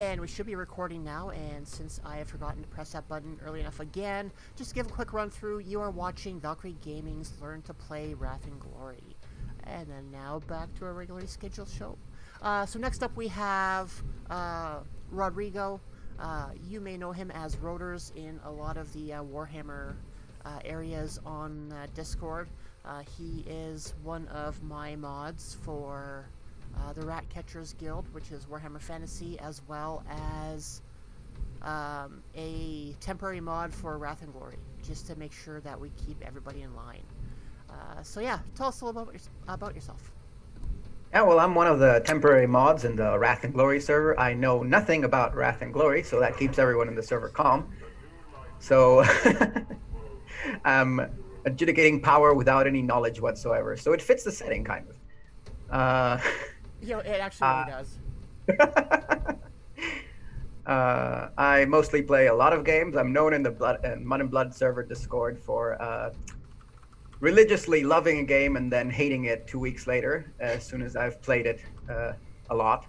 And we should be recording now, and since I have forgotten to press that button early enough again, just give a quick run through, you are watching Valkyrie Gaming's Learn to Play Wrath and Glory. And then now back to our regularly scheduled show. Uh, so next up we have uh, Rodrigo. Uh, you may know him as Rotors in a lot of the uh, Warhammer uh, areas on uh, Discord. he is one of my mods for uh, the Rat Catchers Guild, which is Warhammer Fantasy, as well as um, a temporary mod for Wrath and Glory, just to make sure that we keep everybody in line. Uh, so yeah, tell us a little about, about yourself. Yeah, well, I'm one of the temporary mods in the Wrath and Glory server. I know nothing about Wrath and Glory, so that keeps everyone in the server calm. So I'm adjudicating power without any knowledge whatsoever. So it fits the setting, kind of. Uh, you know, it actually really uh, does. uh, I mostly play a lot of games. I'm known in the blood and Mud and Blood server Discord for uh, religiously loving a game and then hating it two weeks later as soon as I've played it uh, a lot.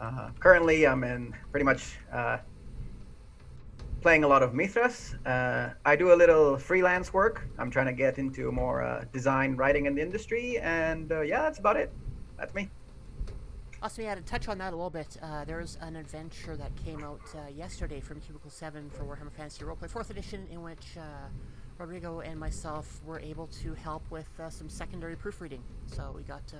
Uh, currently, I'm in pretty much uh, playing a lot of Mythras. Uh, I do a little freelance work. I'm trying to get into more uh, design writing in the industry, and uh, yeah, that's about it. That's me. Also, yeah, to touch on that a little bit, uh, there's an adventure that came out uh, yesterday from Cubicle 7 for Warhammer Fantasy Roleplay 4th Edition, in which uh, Rodrigo and myself were able to help with uh, some secondary proofreading. So we got, uh,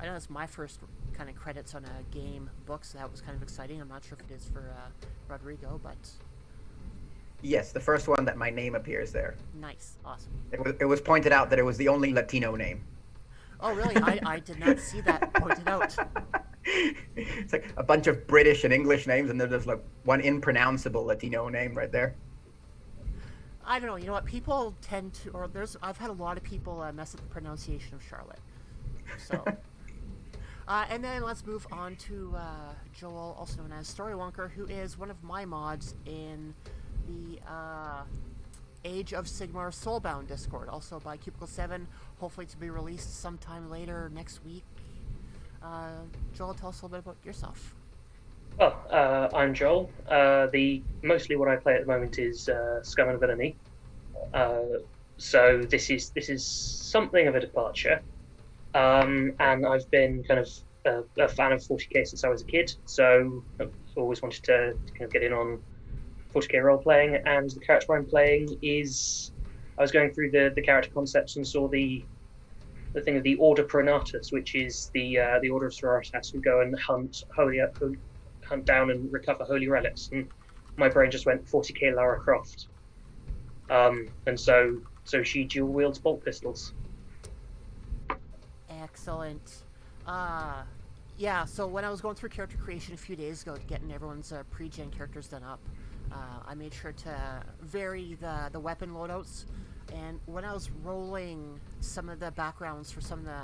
I know that's my first kind of credits on a game book, so that was kind of exciting. I'm not sure if it is for uh, Rodrigo, but. Yes, the first one that my name appears there. Nice, awesome. It was, it was pointed out that it was the only Latino name. Oh, really? I, I did not see that pointed out. it's like a bunch of British and English names, and there's like one impronounceable Latino name right there. I don't know. You know what? People tend to, or there's. I've had a lot of people uh, mess up the pronunciation of Charlotte. So, uh, and then let's move on to uh, Joel, also known as Storywonker, who is one of my mods in the uh, Age of Sigmar Soulbound Discord, also by Cubicle Seven. Hopefully to be released sometime later next week uh, Joel, tell us a little bit about yourself. Well, uh, I'm Joel. Uh, the mostly what I play at the moment is uh, Scum and Villainy. Uh, so this is this is something of a departure, um, and I've been kind of a, a, fan of 40k since I was a kid. So I've always wanted to, to kind of get in on 40k role playing, and the character I'm playing is I was going through the the character concepts and saw the the thing of the Order Pronatus, which is the uh, the Order of Sororitas who go and hunt holy hunt down and recover holy relics. And my brain just went 40k Lara Croft, um, and so so she dual wields bolt pistols. Excellent. Uh, yeah, so when I was going through character creation a few days ago, getting everyone's uh, pre-gen characters done up, uh, I made sure to vary the, the weapon loadouts and when I was rolling some of the backgrounds for some of the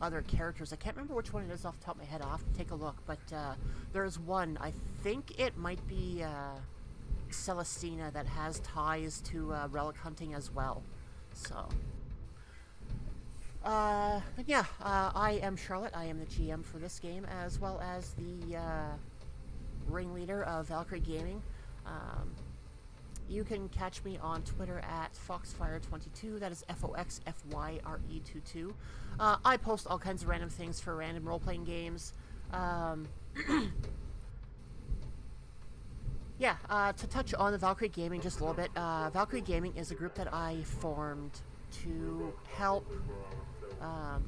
other characters, I can't remember which one it is off the top of my head. I'll have to take a look. But uh, there's one, I think it might be uh, Celestina, that has ties to uh, relic hunting as well. So. Uh, yeah, uh, I am Charlotte. I am the GM for this game, as well as the uh, ringleader of Valkyrie Gaming. Um, you can catch me on Twitter at Foxfyre22. That is F O X F Y R E 22. Uh, I post all kinds of random things for random role playing games. Um, yeah, uh, to touch on the Valkyrie Gaming just a little bit, uh, Valkyrie Gaming is a group that I formed to help. Um,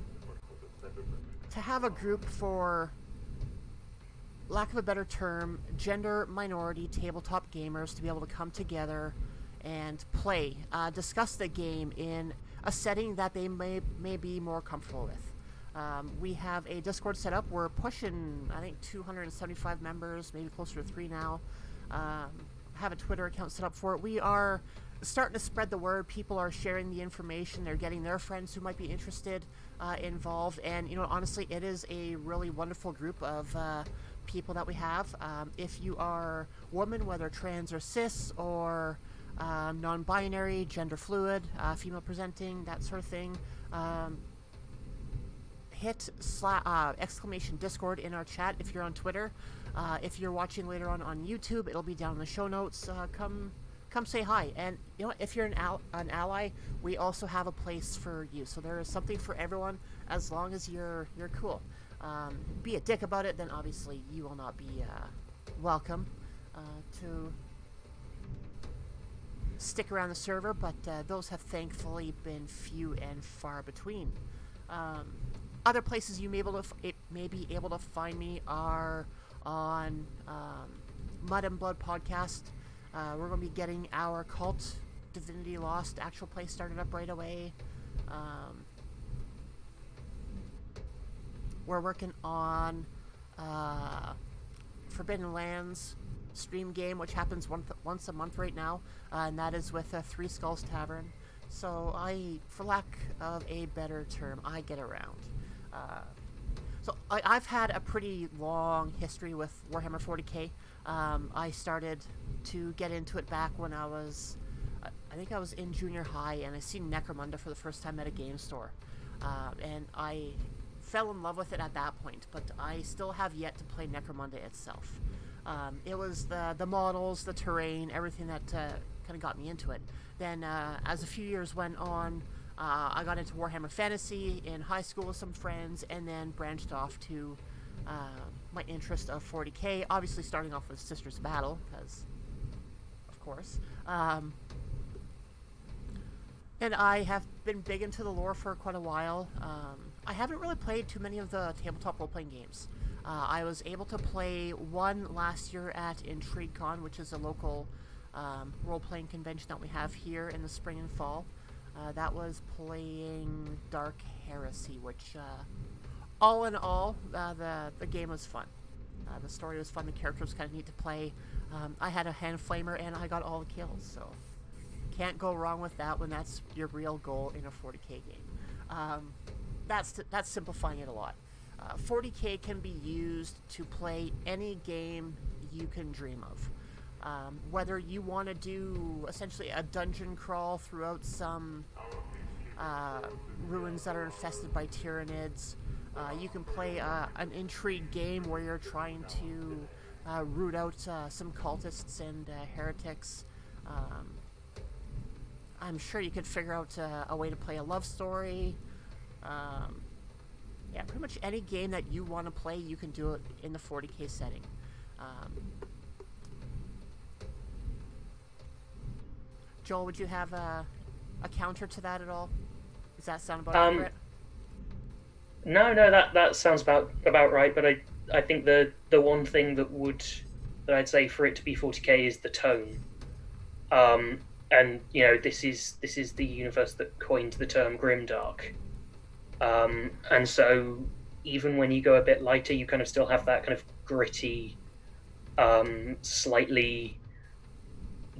to have a group for lack of a better term, gender minority tabletop gamers to be able to come together and play, uh, discuss the game in a setting that they may, may be more comfortable with. Um, we have a Discord set up. We're pushing, I think, 275 members, maybe closer to three now. Um, have a Twitter account set up for it. We are starting to spread the word. People are sharing the information. They're getting their friends who might be interested uh, involved. And, you know, honestly, it is a really wonderful group of uh, people that we have. Um, if you are woman, whether trans or cis or um, non-binary, gender fluid, uh, female presenting, that sort of thing, um, hit sla- uh, exclamation Discord in our chat if you're on Twitter. Uh, if you're watching later on on YouTube, it'll be down in the show notes. Uh, come, come say hi. And you know, if you're an al- an ally, we also have a place for you. So there is something for everyone, as long as you're you're cool. Um, be a dick about it, then obviously you will not be uh, welcome uh, to stick around the server. But uh, those have thankfully been few and far between. Um, other places you may able to may be able to find me are on um, Mud and Blood podcast. Uh, we're going to be getting our Kult Divinity Lost actual play started up right away. Um, we're working on uh, Forbidden Lands stream game, which happens once a month right now, uh, and that is with uh, Three Skulls Tavern. So I, for lack of a better term, I get around. Uh, so I, I've had a pretty long history with Warhammer 40k. Um, I started to get into it back when I was, I think I was in junior high, and I seen Necromunda for the first time at a game store, uh, and I fell in love with it at that point. But I still have yet to play Necromunda itself. Um, it was the the models, the terrain, everything that uh, kind of got me into it. Then, uh, as a few years went on, uh, I got into Warhammer Fantasy in high school with some friends, and then branched off to uh, my interest of 40k. Obviously, starting off with Sisters of Battle, because, of course. Um, and I have been big into the lore for quite a while. Um, I haven't really played too many of the tabletop role playing games. Uh, I was able to play one last year at IntrigueCon, which is a local um, role playing convention that we have here in the spring and fall. Uh, that was playing Dark Heresy, which, uh, all in all, uh, the, the game was fun. Uh, the story was fun, the character was kind of neat to play. Um, I had a hand flamer and I got all the kills, so can't go wrong with that when that's your real goal in a 40k game. Um, that's, that's simplifying it a lot. Uh, 40k can be used to play any game you can dream of. Um, whether you want to do essentially a dungeon crawl throughout some uh, ruins that are infested by Tyranids, uh, you can play uh, an intrigue game where you're trying to uh, root out uh, some cultists and heretics. Um, I'm sure you could figure out a way to play a love story. Um, yeah, pretty much any game that you want to play, you can do it in the 40k setting. Um, Joel, would you have a, a counter to that at all? Does that sound about Um, accurate? No, no, that that sounds about about right. But I I think the the one thing that would that I'd say for it to be 40k is the tone. Um, and you know this is this is the universe that coined the term grimdark. Um, and so even when you go a bit lighter, you kind of still have that kind of gritty, um, slightly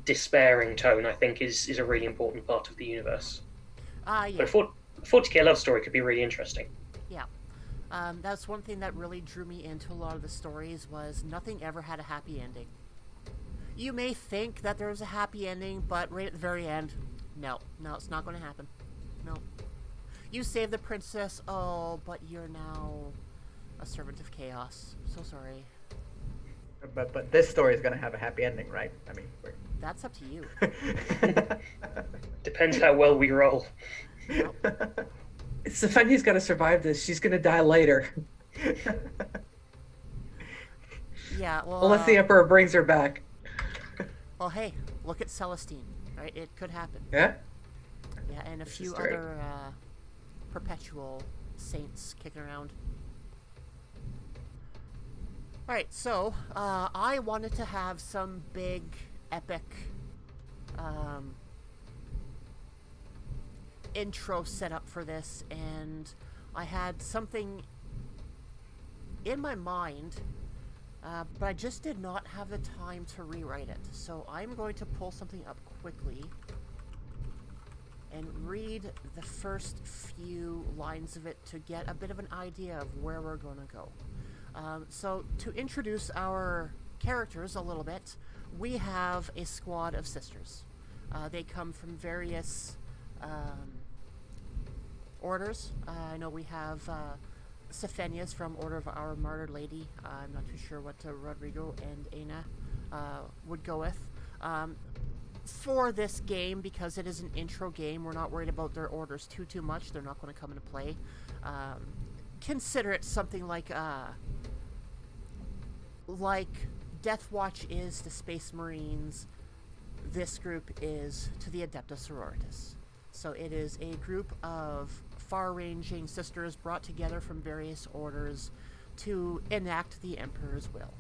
despairing tone. I think is is a really important part of the universe. Ah, yeah. But a 40, 40k love story could be really interesting. Yeah. Um, that's one thing that really drew me into a lot of the stories was nothing ever had a happy ending. You may think that there was a happy ending, but right at the very end, no, no, it's not going to happen. No. You saved the princess, oh, but you're now a servant of chaos. So sorry. But but this story is gonna have a happy ending, right? I mean, we're... That's up to you. Depends how well we roll. Stephanie's got to survive this. She's going to die later. Yeah, well. Unless the uh, Emperor brings her back. well, hey, look at Celestine, right? It could happen. Yeah? Yeah, and a This few other uh, perpetual saints kicking around. Alright, so uh, I wanted to have some big, epic um, intro set up for this, and I had something in my mind, uh, but I just did not have the time to rewrite it. So I'm going to pull something up quickly and read the first few lines of it to get a bit of an idea of where we're going to go. Um, so, to introduce our characters a little bit, we have a squad of sisters. Uh, they come from various um, orders. Uh, I know we have uh, Sephenia's from Order of Our Martyr Lady. Uh, I'm not too sure what uh, Rodrigo and Ana uh, would go with. Um, for this game, because it is an intro game, we're not worried about their orders too too much. They're not going to come into play. Um, consider it something like uh, like Death Watch is to Space Marines. This group is to the Adeptus Sororitas. So it is a group of far-ranging sisters brought together from various orders to enact the Emperor's will.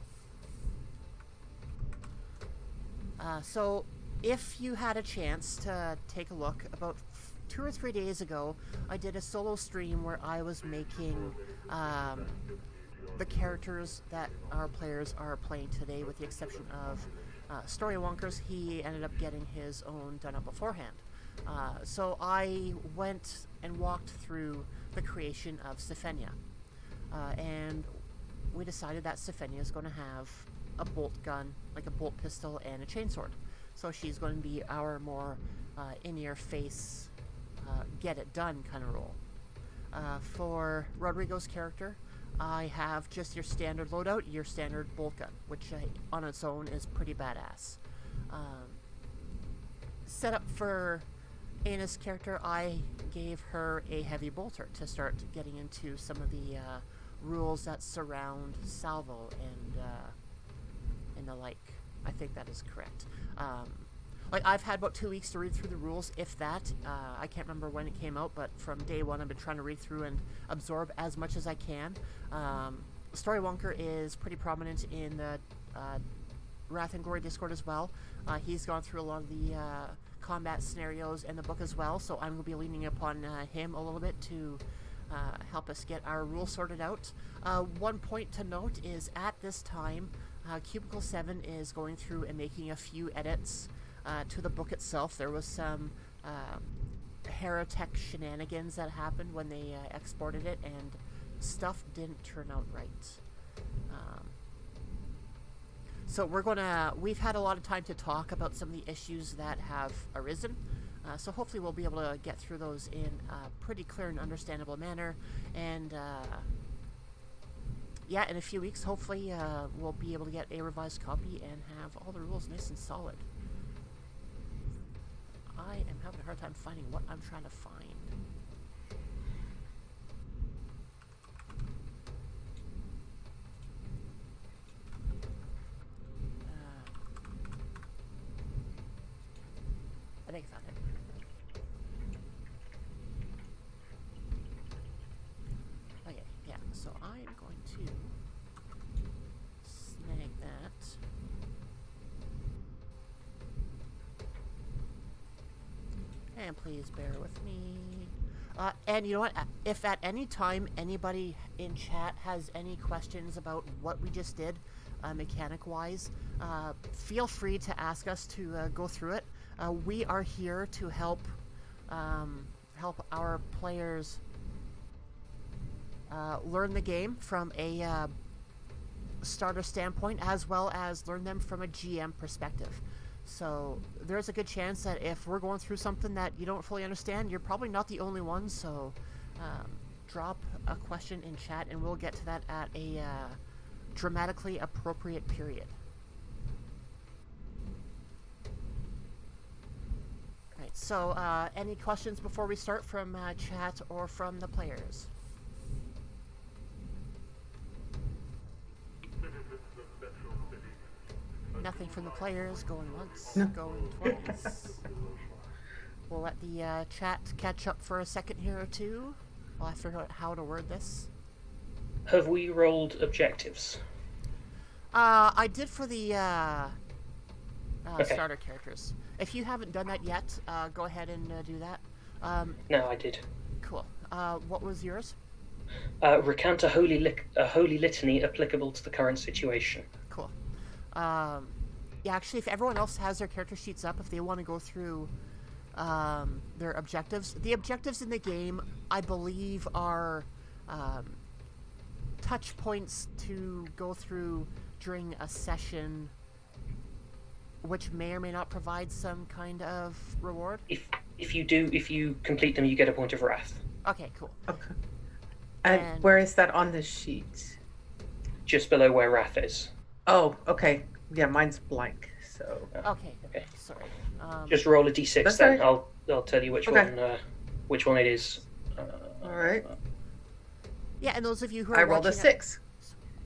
Uh, so, if you had a chance to take a look, about two or three days ago, I did a solo stream where I was making um, the characters that our players are playing today, with the exception of uh, Story Wonkers. He ended up getting his own done up beforehand. Uh, so I went and walked through the creation of Sephenia. Uh, and we decided that Sephenia is going to have a bolt gun, like a bolt pistol, and a chainsword. So she's going to be our more uh, in your face, uh, get it done kind of role. Uh, for Rodrigo's character, I have just your standard loadout, your standard bolt gun, which on its own is pretty badass. Um, set up for Ana's character, I gave her a heavy bolter to start getting into some of the uh, rules that surround salvo and uh, and the like. I think that is correct. Um, like I've had about two weeks to read through the rules, if that. Uh, I can't remember when it came out, but from day one, I've been trying to read through and absorb as much as I can. Um, Story Wonker is pretty prominent in the uh, Wrath and Glory Discord as well. Uh, he's gone through a lot of the uh, combat scenarios in the book as well, so I'm going to be leaning upon uh, him a little bit to uh, help us get our rules sorted out. One point to note is at this time, uh, Cubicle 7 is going through and making a few edits uh, to the book itself. There was some Herotech shenanigans that happened when they uh, exported it, and stuff didn't turn out right. Um, so we're gonna. We've had a lot of time to talk about some of the issues that have arisen. Uh, so hopefully we'll be able to get through those in a pretty clear and understandable manner. And uh, yeah, in a few weeks, hopefully uh, we'll be able to get a revised copy and have all the rules nice and solid. I am having a hard time finding what I'm trying to find. Uh, I think I found it. Okay, yeah, so I'm going to snag that. And please bear with me. Uh, and you know what? If at any time anybody in chat has any questions about what we just did, uh, mechanic wise, uh, feel free to ask us to uh, go through it. Uh, we are here to help um, help our players uh, learn the game from a starter standpoint as well as learn them from a GM perspective. So there's a good chance that if we're going through something that you don't fully understand, you're probably not the only one. So um, drop a question in chat and we'll get to that at a uh, dramatically appropriate period. Right, so uh, any questions before we start from uh, chat or from the players? Nothing from the players. Going once, No. going twice. we'll let the uh, chat catch up for a second here or two while I figure out how to word this. Have we rolled objectives? Uh, I did for the uh, uh, Okay. starter characters. If you haven't done that yet, uh, go ahead and uh, do that. Um, No, I did. cool. Uh, what was yours? Uh, recount a holy, lit- a holy litany applicable to the current situation. Cool. Um, yeah, actually, if everyone else has their character sheets up, if they want to go through um, their objectives, the objectives in the game, I believe, are um, touch points to go through during a session, which may or may not provide some kind of reward. If if you do, if you complete them, you get a point of wrath. Okay, cool. Okay. And, And- where is that on the sheet? Just below where Wrath is. Oh, okay. Yeah, mine's blank. So Okay. Okay. Sorry. Um, Just roll a d6 That's then. all I'll I'll tell you which Okay. one uh, which one it is. Uh, all right. yeah, and those of you who are I rolled a watching at- six.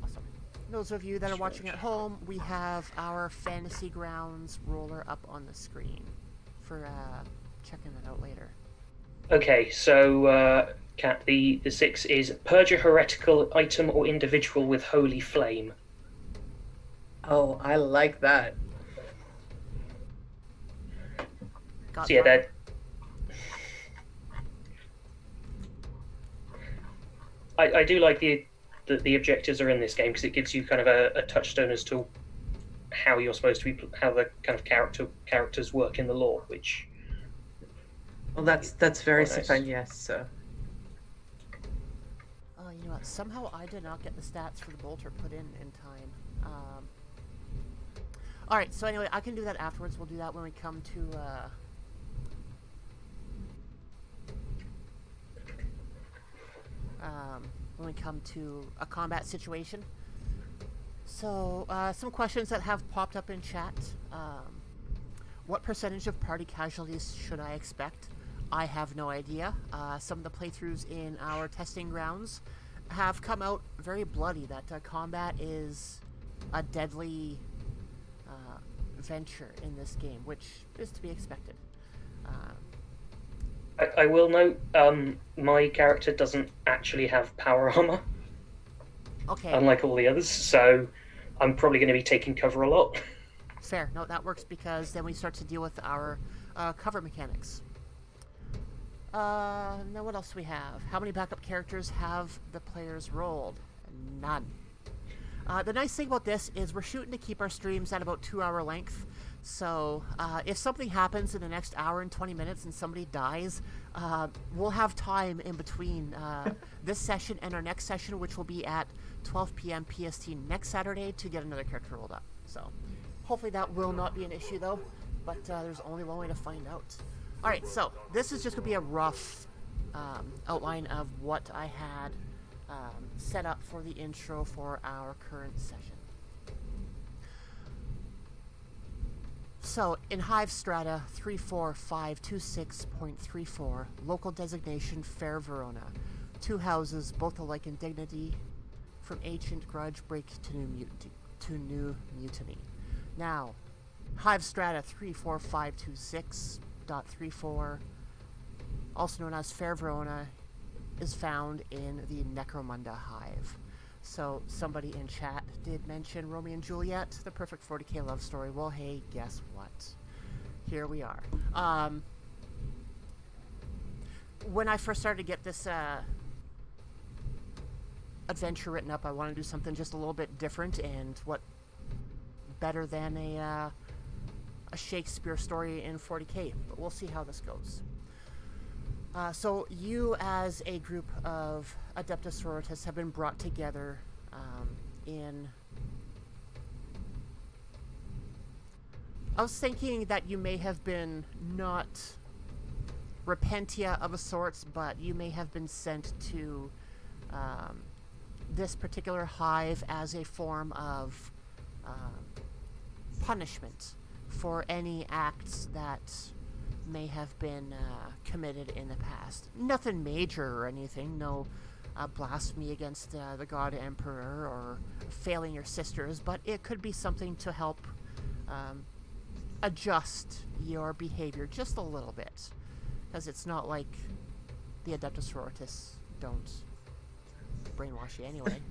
Awesome. Those of you that are watching at home, we have our Fantasy Grounds roller up on the screen for uh, checking that out later. Okay, so uh, Cat, the the six is purge a heretical item or individual with holy flame. Oh, I like that. Got So yeah, one? that. I, I do like the, the the objectives are in this game because it gives you kind of a, a touchstone as to how you're supposed to be how the kind of character characters work in the lore, which Well, that's that's very nice. Sifan, So Oh, you know what? Somehow I did not get the stats for the bolter put in in time. Um, all right. So anyway, I can do that afterwards. We'll do that when we come to. Uh, um, when we come to a combat situation. So, uh, some questions that have popped up in chat. Um, what percentage of party casualties should I expect? I have no idea. Uh, some of the playthroughs in our testing grounds have come out very bloody. That uh, combat is a deadly uh, venture in this game, which is to be expected. Um, I, I will note um, my character doesn't actually have power armor, okay, unlike all the others, so I'm probably going to be taking cover a lot. fair. No, that works because then we start to deal with our uh, cover mechanics. Uh, now what else do we have? How many backup characters have the players rolled? None. Uh, the nice thing about this is we're shooting to keep our streams at about two hour length. So uh, if something happens in the next hour and 20 minutes and somebody dies, uh, we'll have time in between uh, this session and our next session, which will be at 12 p.m. PST next Saturday, to get another character rolled up. So hopefully that will not be an issue though, but uh, there's only one way to find out. All right, so this is just going to be a rough um, outline of what I had um, set up for the intro for our current session. So, in Hive Strata 34526.34, local designation Fair Verona. Two houses, both alike in dignity, from ancient grudge break to new, mut- to new mutiny. Now, Hive Strata 34526.34, also known as Fair Verona, is found in the Necromunda Hive. So somebody in chat did mention Romeo and Juliet, the perfect 40k love story. Well, hey, guess what? Here we are. Um, when I first started to get this uh, adventure written up, I wanted to do something just a little bit different, and what better than a uh, a Shakespeare story in 40k? But we'll see how this goes. Uh, so you, as a group of Adeptus Sororitas, have been brought together um, in. I was thinking that you may have been not Repentia of a sorts, but you may have been sent to um, this particular hive as a form of um, punishment for any acts that may have been uh, committed in the past. Nothing major or anything, no uh, blasphemy against uh, the god emperor or failing your sisters, but it could be something to help um, adjust your behavior just a little bit. Because it's not like the Adeptus Sororitas don't brainwash you anyway.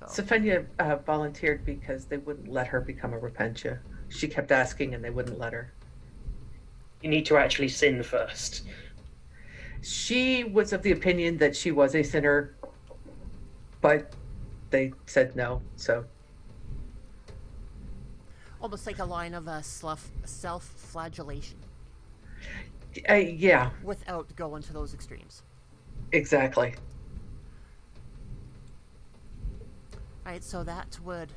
So. Sephenia uh, volunteered because they wouldn't let her become a Repentia. She kept asking and they wouldn't let her. You need to actually sin first. She was of the opinion that she was a sinner, but they said no. So Almost like a line of uh, self self-flagellation uh, yeah, without going to those extremes. exactly. Alright, so that would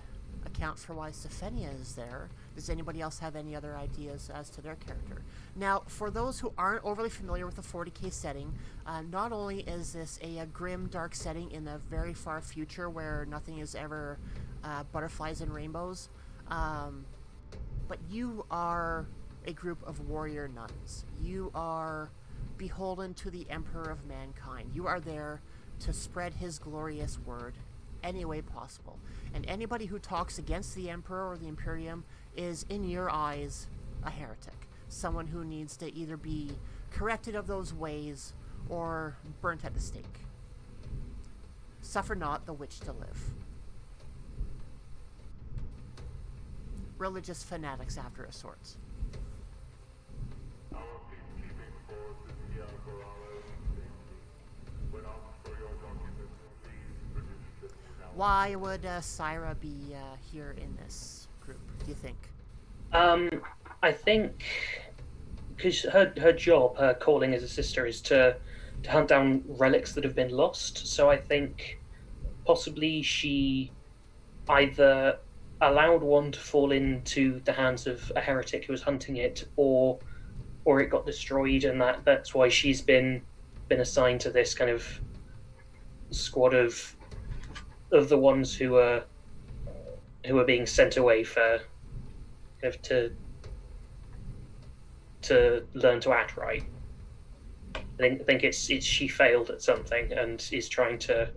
account for why Sephenia is there. Does anybody else have any other ideas as to their character? Now, for those who aren't overly familiar with the 40k setting, uh, not only is this a, a, grim, dark setting in the very far future where nothing is ever uh, butterflies and rainbows, um, but you are a group of warrior nuns. You are beholden to the Emperor of Mankind. You are there to spread his glorious word any way possible. And anybody who talks against the Emperor or the Imperium is, in your eyes, a heretic. Someone who needs to either be corrected of those ways or burnt at the stake. Suffer not the witch to live. Religious fanatics after a sort. Why would uh, Syra be uh, here in this? Do you think? Um, I think because her her job, her calling as a sister, is to to hunt down relics that have been lost. So I think possibly she either allowed one to fall into the hands of a heretic who was hunting it, or or it got destroyed, and that that's why she's been been assigned to this kind of squad of of the ones who are who are being sent away for of to to learn to act right. I think I think it's it's she failed at something and is trying to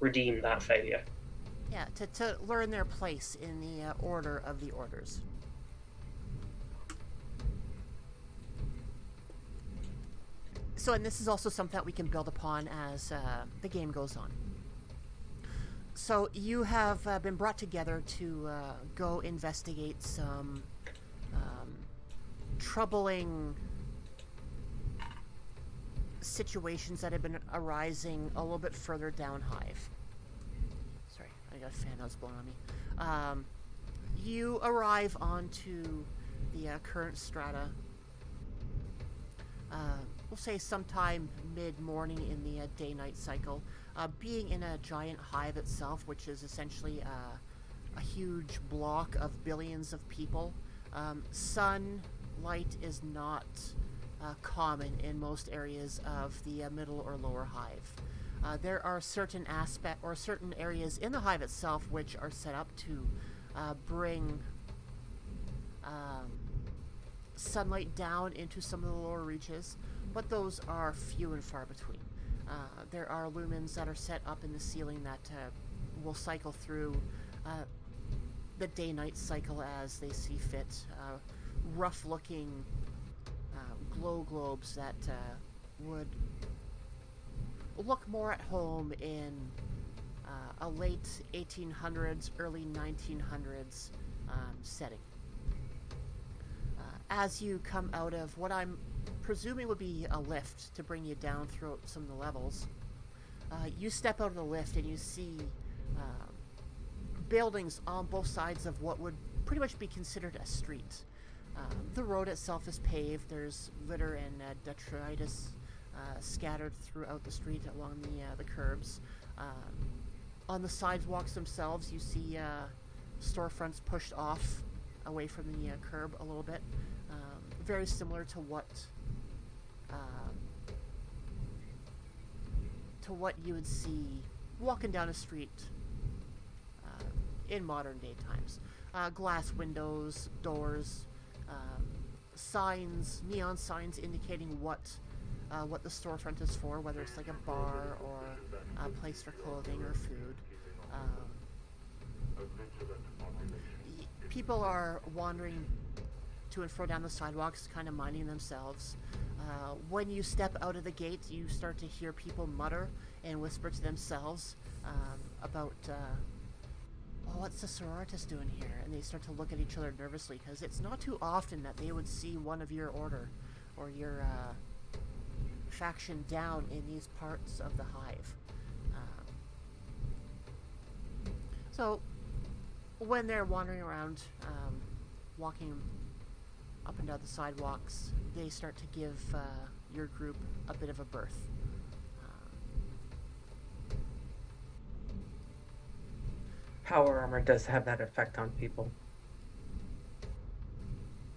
redeem that failure. Yeah, to, to learn their place in the uh, order of the orders. So, and this is also something that we can build upon as uh, the game goes on. So you have uh, been brought together to uh, go investigate some um, troubling situations that have been arising a little bit further down Hive. Sorry, I got a fan that's blowing on me. Um, you arrive onto the uh, current strata. Uh, we'll say sometime mid-morning in the uh, day-night cycle. Uh, being in a giant hive itself, which is essentially uh, a huge block of billions of people, um, sunlight is not uh, common in most areas of the uh, middle or lower hive. Uh, there are certain aspect or certain areas in the hive itself which are set up to uh, bring um, sunlight down into some of the lower reaches, but those are few and far between. Uh, there are lumens that are set up in the ceiling that uh, will cycle through uh, the day-night cycle as they see fit. Uh, rough-looking uh, glow globes that would look more at home in a late 1800s, early 1900s um, setting. as you come out of what I'm presuming would be a lift to bring you down through some of the levels. Uh, you step out of the lift and you see um, buildings on both sides of what would pretty much be considered a street. Um, the road itself is paved. There's litter and uh, detritus uh, scattered throughout the street along the uh, the curbs. Um, on the sidewalks themselves, you see uh, storefronts pushed off away from the uh, curb a little bit. Um, very similar to what um, to what you would see walking down a street uh, in modern day times. Uh, glass windows, doors, um, signs, neon signs indicating what uh, what the storefront is for, whether it's like a bar or a place for clothing or food. Um, people are wandering to and fro down the sidewalks, kind of minding themselves. Uh, when you step out of the gate, you start to hear people mutter and whisper to themselves um, about, uh, oh, what's the sororitas doing here? And they start to look at each other nervously because it's not too often that they would see one of your order or your uh, faction down in these parts of the hive. Um, so, when they're wandering around, um, walking up and down the sidewalks, they start to give uh, your group a bit of a berth. Um, power armor does have that effect on people,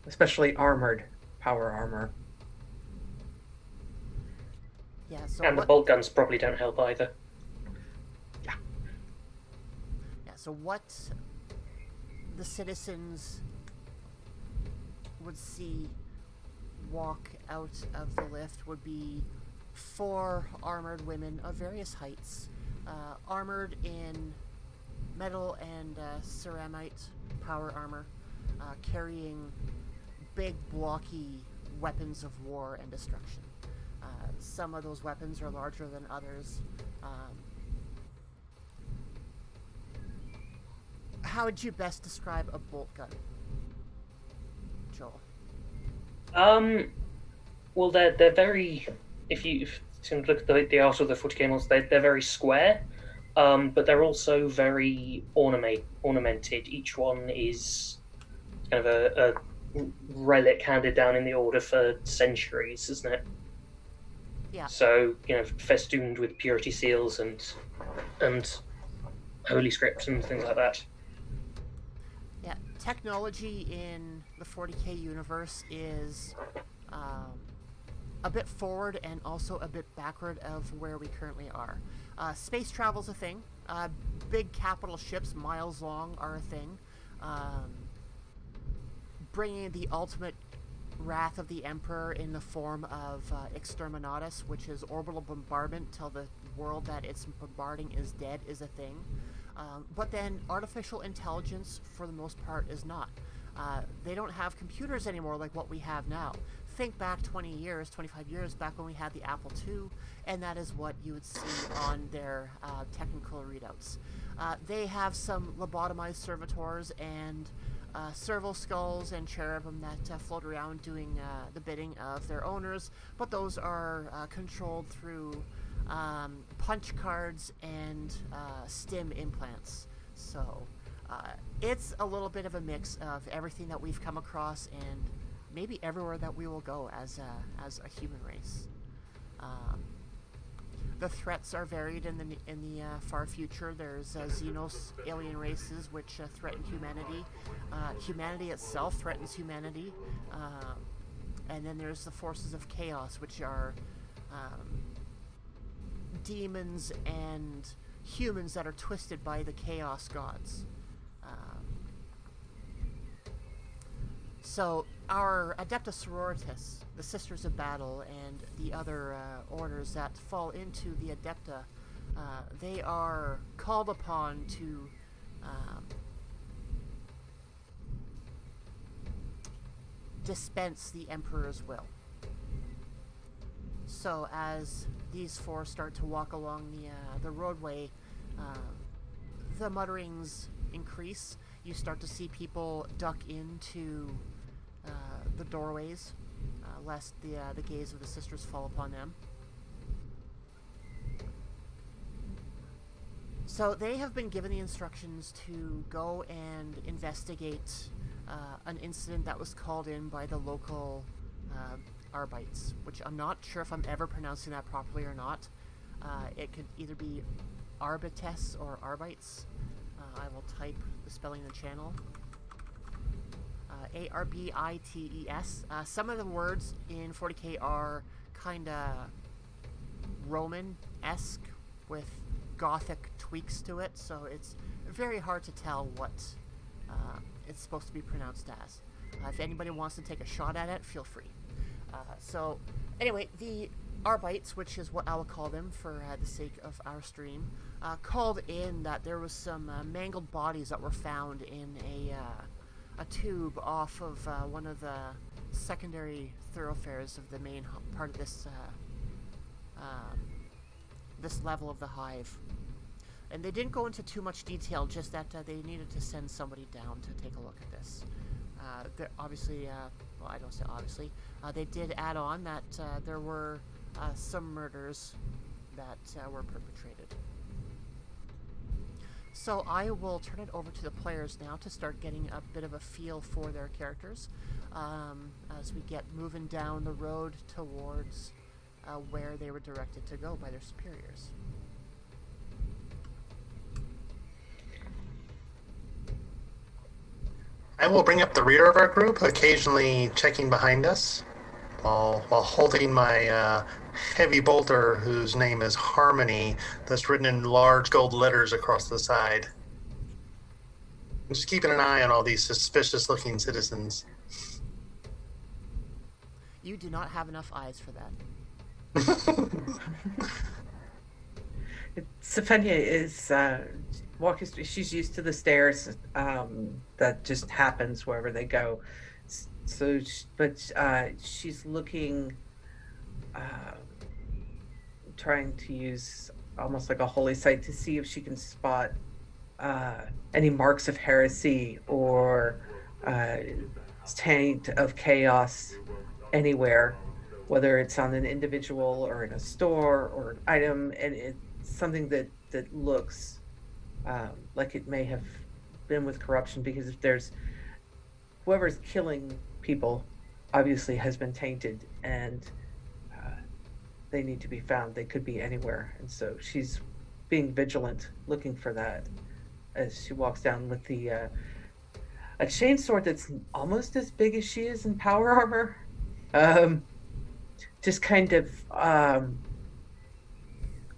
especially armored power armor. Yeah. So and the what, bolt guns probably don't help either. Yeah. yeah. So what the citizens would see walk out of the lift would be four armored women of various heights, uh, armored in metal and uh, ceramite power armor, uh, carrying big, blocky weapons of war and destruction. Uh, some of those weapons are larger than others. Um, how would you best describe a bolt gun, Um, well, they're they're very. If you if you look at the the art of the 40k they're they're very square, um, but they're also very ornament ornamented. Each one is kind of a, a relic handed down in the order for centuries, isn't it? Yeah. So you know, festooned with purity seals and and holy scripts and things like that. Yeah, technology in the 40k universe is um, a bit forward and also a bit backward of where we currently are. Uh, space travel's a thing. Uh, big capital ships, miles long, are a thing. Um, bringing the ultimate wrath of the Emperor in the form of uh, Exterminatus, which is orbital bombardment till the world that it's bombarding is dead, is a thing. Um, but then artificial intelligence, for the most part, is not. Uh, they don't have computers anymore like what we have now. Think back 20 years, 25 years back when we had the Apple II, and that is what you would see on their uh, technical readouts. Uh, they have some lobotomized servitors and uh, servo skulls and cherubim that uh, float around doing uh, the bidding of their owners, but those are uh, controlled through um, punch cards and uh, stim implants. So uh, it's a little bit of a mix of everything that we've come across and maybe everywhere that we will go as a, as a human race. Um, the threats are varied in the in the uh, far future. There's uh, Xenos alien races which uh, threaten humanity. Uh, humanity itself threatens humanity, um, and then there's the forces of chaos, which are um, demons and humans that are twisted by the chaos gods. Um, so our Adepta Sororitas, the Sisters of Battle, and the other uh, orders that fall into the Adepta, uh, they are called upon to um, dispense the Emperor's will. So as these four start to walk along the uh, the roadway, um, the mutterings increase. You start to see people duck into uh, the doorways, uh, lest the uh, the gaze of the sisters fall upon them. So they have been given the instructions to go and investigate uh, an incident that was called in by the local uh, Arbites, which I'm not sure if I'm ever pronouncing that properly or not. Uh, it could either be Arbites or Arbites. I will type the spelling in the channel. Uh, A R B I T E S. Uh, some of the words in 40k are kind of Roman esque with Gothic tweaks to it, so it's very hard to tell what uh, it's supposed to be pronounced as. Uh, if anybody wants to take a shot at it, feel free. Uh, so, anyway, the Arbites, which is what I will call them for uh, the sake of our stream, uh, called in that there was some uh, mangled bodies that were found in a uh, a tube off of uh, one of the secondary thoroughfares of the main part of this uh, um, this level of the hive. And they didn't go into too much detail, just that they needed to send somebody down to take a look at this. Obviously, well, I don't say obviously, they did add on that there were some murders that were perpetrated. So I will turn it over to the players now to start getting a bit of a feel for their characters um, as we get moving down the road towards uh, where they were directed to go by their superiors. I will bring up the rear of our group, occasionally checking behind us, while while holding my uh, heavy bolter, whose name is Harmony, that's written in large gold letters across the side. I'm just keeping an eye on all these suspicious-looking citizens. You do not have enough eyes for that. Sephenia is uh, walking. She's used to the stairs. Um, that just happens wherever they go. So, but uh, she's looking, uh, trying to use almost like a holy sight to see if she can spot uh, any marks of heresy or uh, taint of chaos anywhere, whether it's on an individual or in a store or an item, and it's something that that looks um, like it may have been with corruption. Because if there's whoever's killing people, obviously has been tainted, and they need to be found. They could be anywhere, and so she's being vigilant, looking for that as she walks down with the uh, a chain sword that's almost as big as she is in power armor. Um, just kind of um,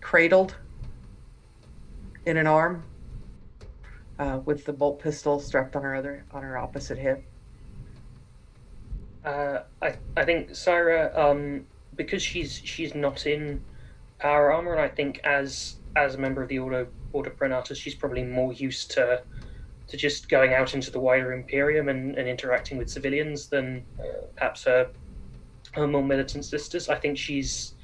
cradled in an arm, uh, with the bolt pistol strapped on her other on her opposite hip. Uh, I I think Syra, um, because she's she's not in power armor, and I think as as a member of the Order Order Pronatus, she's probably more used to to just going out into the wider Imperium and, and interacting with civilians than uh, perhaps her her more militant sisters. I think she's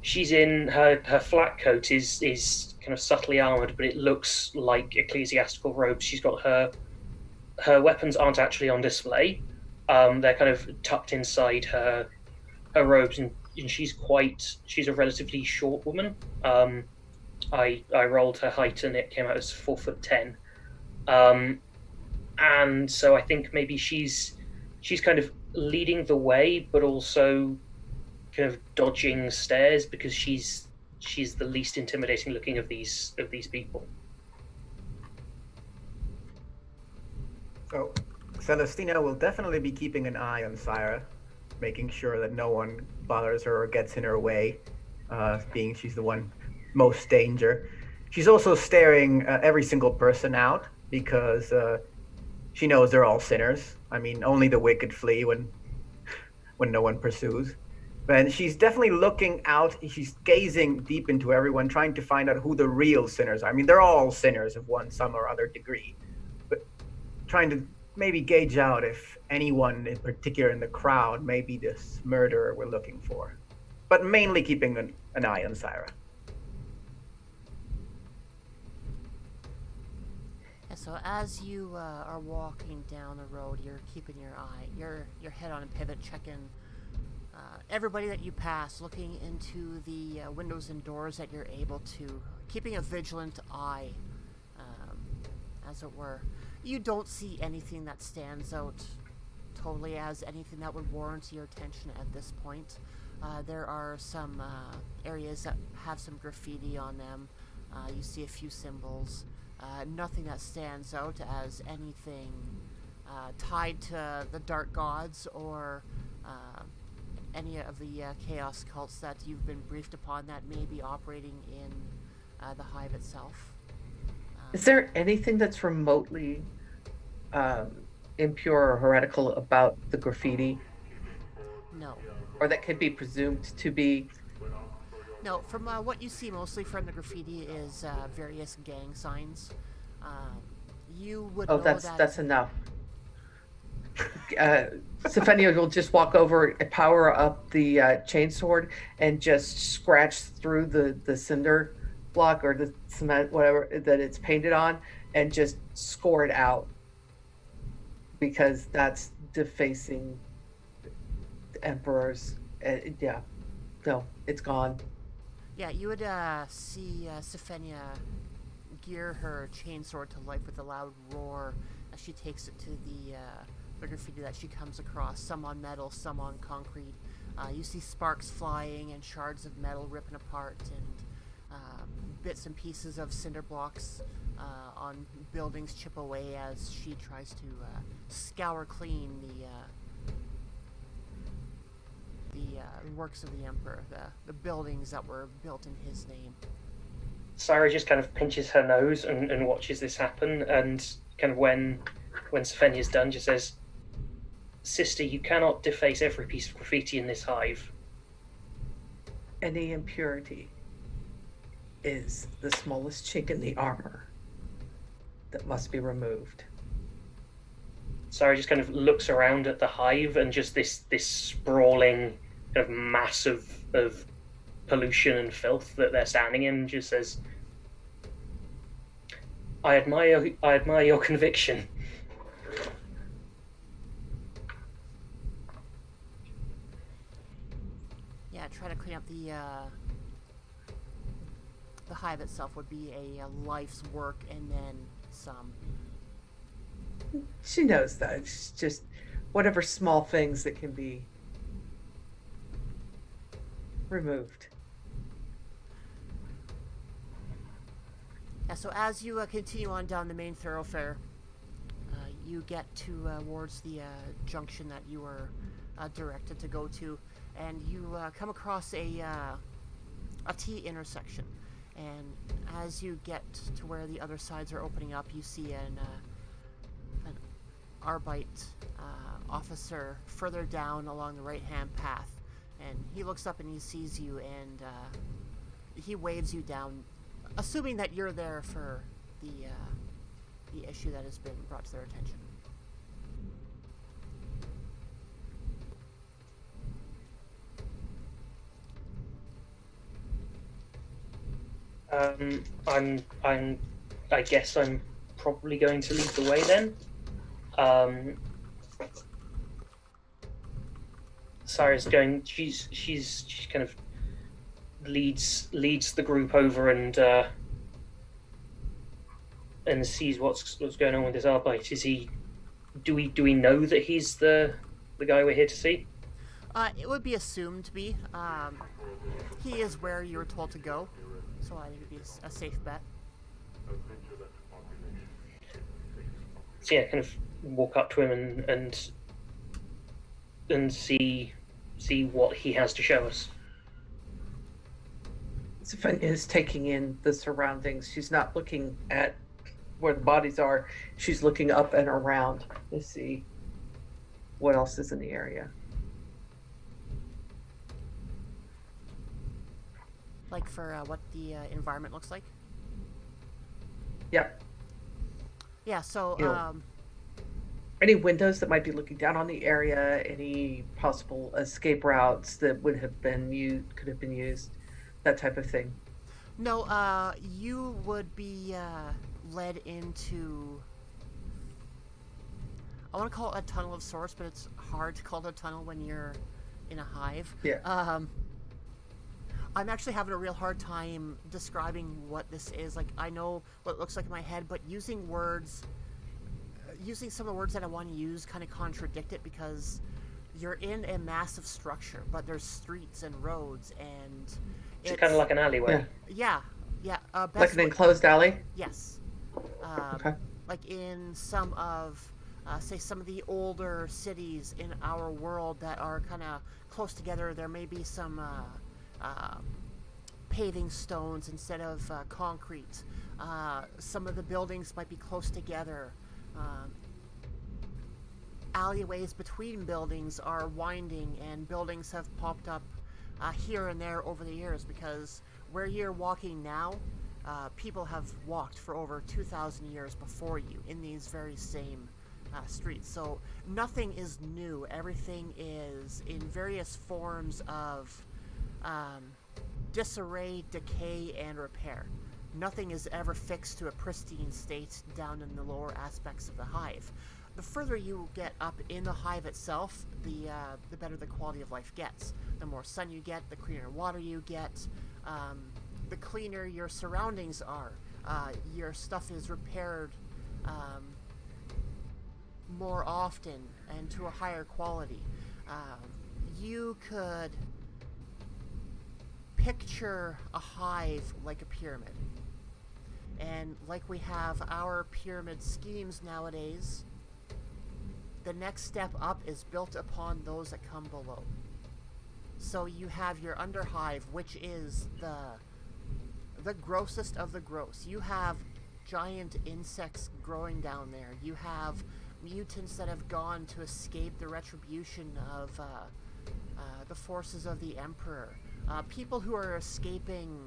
she's in her her flat coat is is kind of subtly armored, but it looks like ecclesiastical robes. She's got her her weapons aren't actually on display. Um, they're kind of tucked inside her her robes, and, and she's quite she's a relatively short woman. Um, I I rolled her height, and it came out as four foot ten. Um, and so I think maybe she's she's kind of leading the way, but also kind of dodging stairs because she's she's the least intimidating looking of these of these people. So, Celestina will definitely be keeping an eye on Syra, making sure that no one bothers her or gets in her way, uh, being she's the one most danger. She's also staring uh, every single person out because uh, she knows they're all sinners. I mean, only the wicked flee when when no one pursues. And she's definitely looking out. She's gazing deep into everyone, trying to find out who the real sinners are. I mean, they're all sinners of one, some or other degree, but trying to maybe gauge out if anyone in particular in the crowd may be this murderer we're looking for. But mainly keeping an, an eye on Syra. So as you uh, are walking down the road, you're keeping your eye, your your head on a pivot, checking uh, everybody that you pass, looking into the uh, windows and doors that you're able to, keeping a vigilant eye, um, as it were. You don't see anything that stands out totally as anything that would warrant your attention at this point. Uh, there are some uh, areas that have some graffiti on them. Uh, you see a few symbols. Uh, nothing that stands out as anything uh, tied to the dark gods or uh, any of the chaos cults that you've been briefed upon that may be operating in the hive itself. Um, Is there anything that's remotely um, impure or heretical about the graffiti, no. or that could be presumed to be? No, from uh, what you see mostly from the graffiti is uh, various gang signs. Um, you would Oh, know that's that that's enough. Uh, Sephenia will just walk over, power up the uh, chainsword, and just scratch through the the cinder block or the cement, whatever that it's painted on, and just score it out because that's defacing the emperors. Uh, yeah, no, it's gone. Yeah, you would uh, see uh, gear her chainsword to life with a loud roar as she takes it to the, uh, graffiti that she comes across, some on metal, some on concrete. Uh, you see sparks flying and shards of metal ripping apart and uh, bits and pieces of cinder blocks uh, on buildings chip away as she tries to uh, scour clean the uh, the uh, works of the emperor, the the buildings that were built in his name. Sarah just kind of pinches her nose and, and watches this happen, and kind of when when Sephenia's done, just says, "Sister, you cannot deface every piece of graffiti in this hive. Any impurity is the smallest chink in the armor that must be removed. Sarah just kind of looks around at the hive and just this this sprawling kind of mass of, of pollution and filth that they're standing in. Just says, "I admire I admire your conviction." Yeah, try to clean up the uh, the hive itself would be a, a life's work, and then some. She knows that. It's just whatever small things that can be removed. Yeah, so as you uh, continue on down the main thoroughfare, uh, you get to uh, towards the uh, junction that you were uh, directed to go to, and you uh, come across a uh, a T intersection. And as you get to where the other sides are opening up, you see an uh, an Arbite uh, officer further down along the right hand path, and he looks up and he sees you, and uh, he waves you down assuming that you're there for the uh, the issue that has been brought to their attention. Um, I'm, I'm, I guess I'm probably going to lead the way then. Um, Sarah's going. She's, she's, she's kind of leads leads the group over and uh, and sees what's what's going on with this Arbite. Is he? Do we do we know that he's the the guy we're here to see? Uh, it would be assumed to be. Um, he is where you were told to go, so I think it'd be a s- a safe bet. So yeah, kind of walk up to him and and and see see what he has to show us. Sephenia is taking in the surroundings. She's not looking at where the bodies are. She's looking up and around to see what else is in the area. Like for uh, what the uh, environment looks like. Yep. Yeah. So Yeah. um, Any windows that might be looking down on the area, any possible escape routes that would have been used, could have been used, that type of thing. no, uh, you would be uh, led into. I want to call it a tunnel of sorts, but it's hard to call it a tunnel when you're in a hive. Yeah. Um, I'm actually having a real hard time describing what this is. Like, I know what it looks like in my head, but using words, uh, using some of the words that I want to use kind of contradict it because you're in a massive structure, but there's streets and roads and. It's kind of like an alleyway. Yeah, yeah. Uh, Like an enclosed alley. Yes. Um, Okay. Like in some of, uh, say, some of the older cities in our world that are kind of close together, there may be some uh, uh, paving stones instead of uh, concrete. Uh, some of the buildings might be close together. Um, alleyways between buildings are winding, and buildings have popped up uh, here and there over the years because where you're walking now, uh, people have walked for over 2,000 years before you in these very same uh, streets. So nothing is new. Everything is in various forms of um, disarray, decay, and repair. Nothing is ever fixed to a pristine state down in the lower aspects of the hive. The further you get up in the hive itself, the uh, the better the quality of life gets. The more sun you get, the cleaner water you get, um, the cleaner your surroundings are. Uh, your stuff is repaired um, more often and to a higher quality. Um, you could picture a hive like a pyramid. And like we have our pyramid schemes nowadays, the next step up is built upon those that come below. So you have your underhive, which is the the grossest of the gross. You have giant insects growing down there. You have mutants that have gone to escape the retribution of uh, uh, the forces of the Emperor. Uh, people who are escaping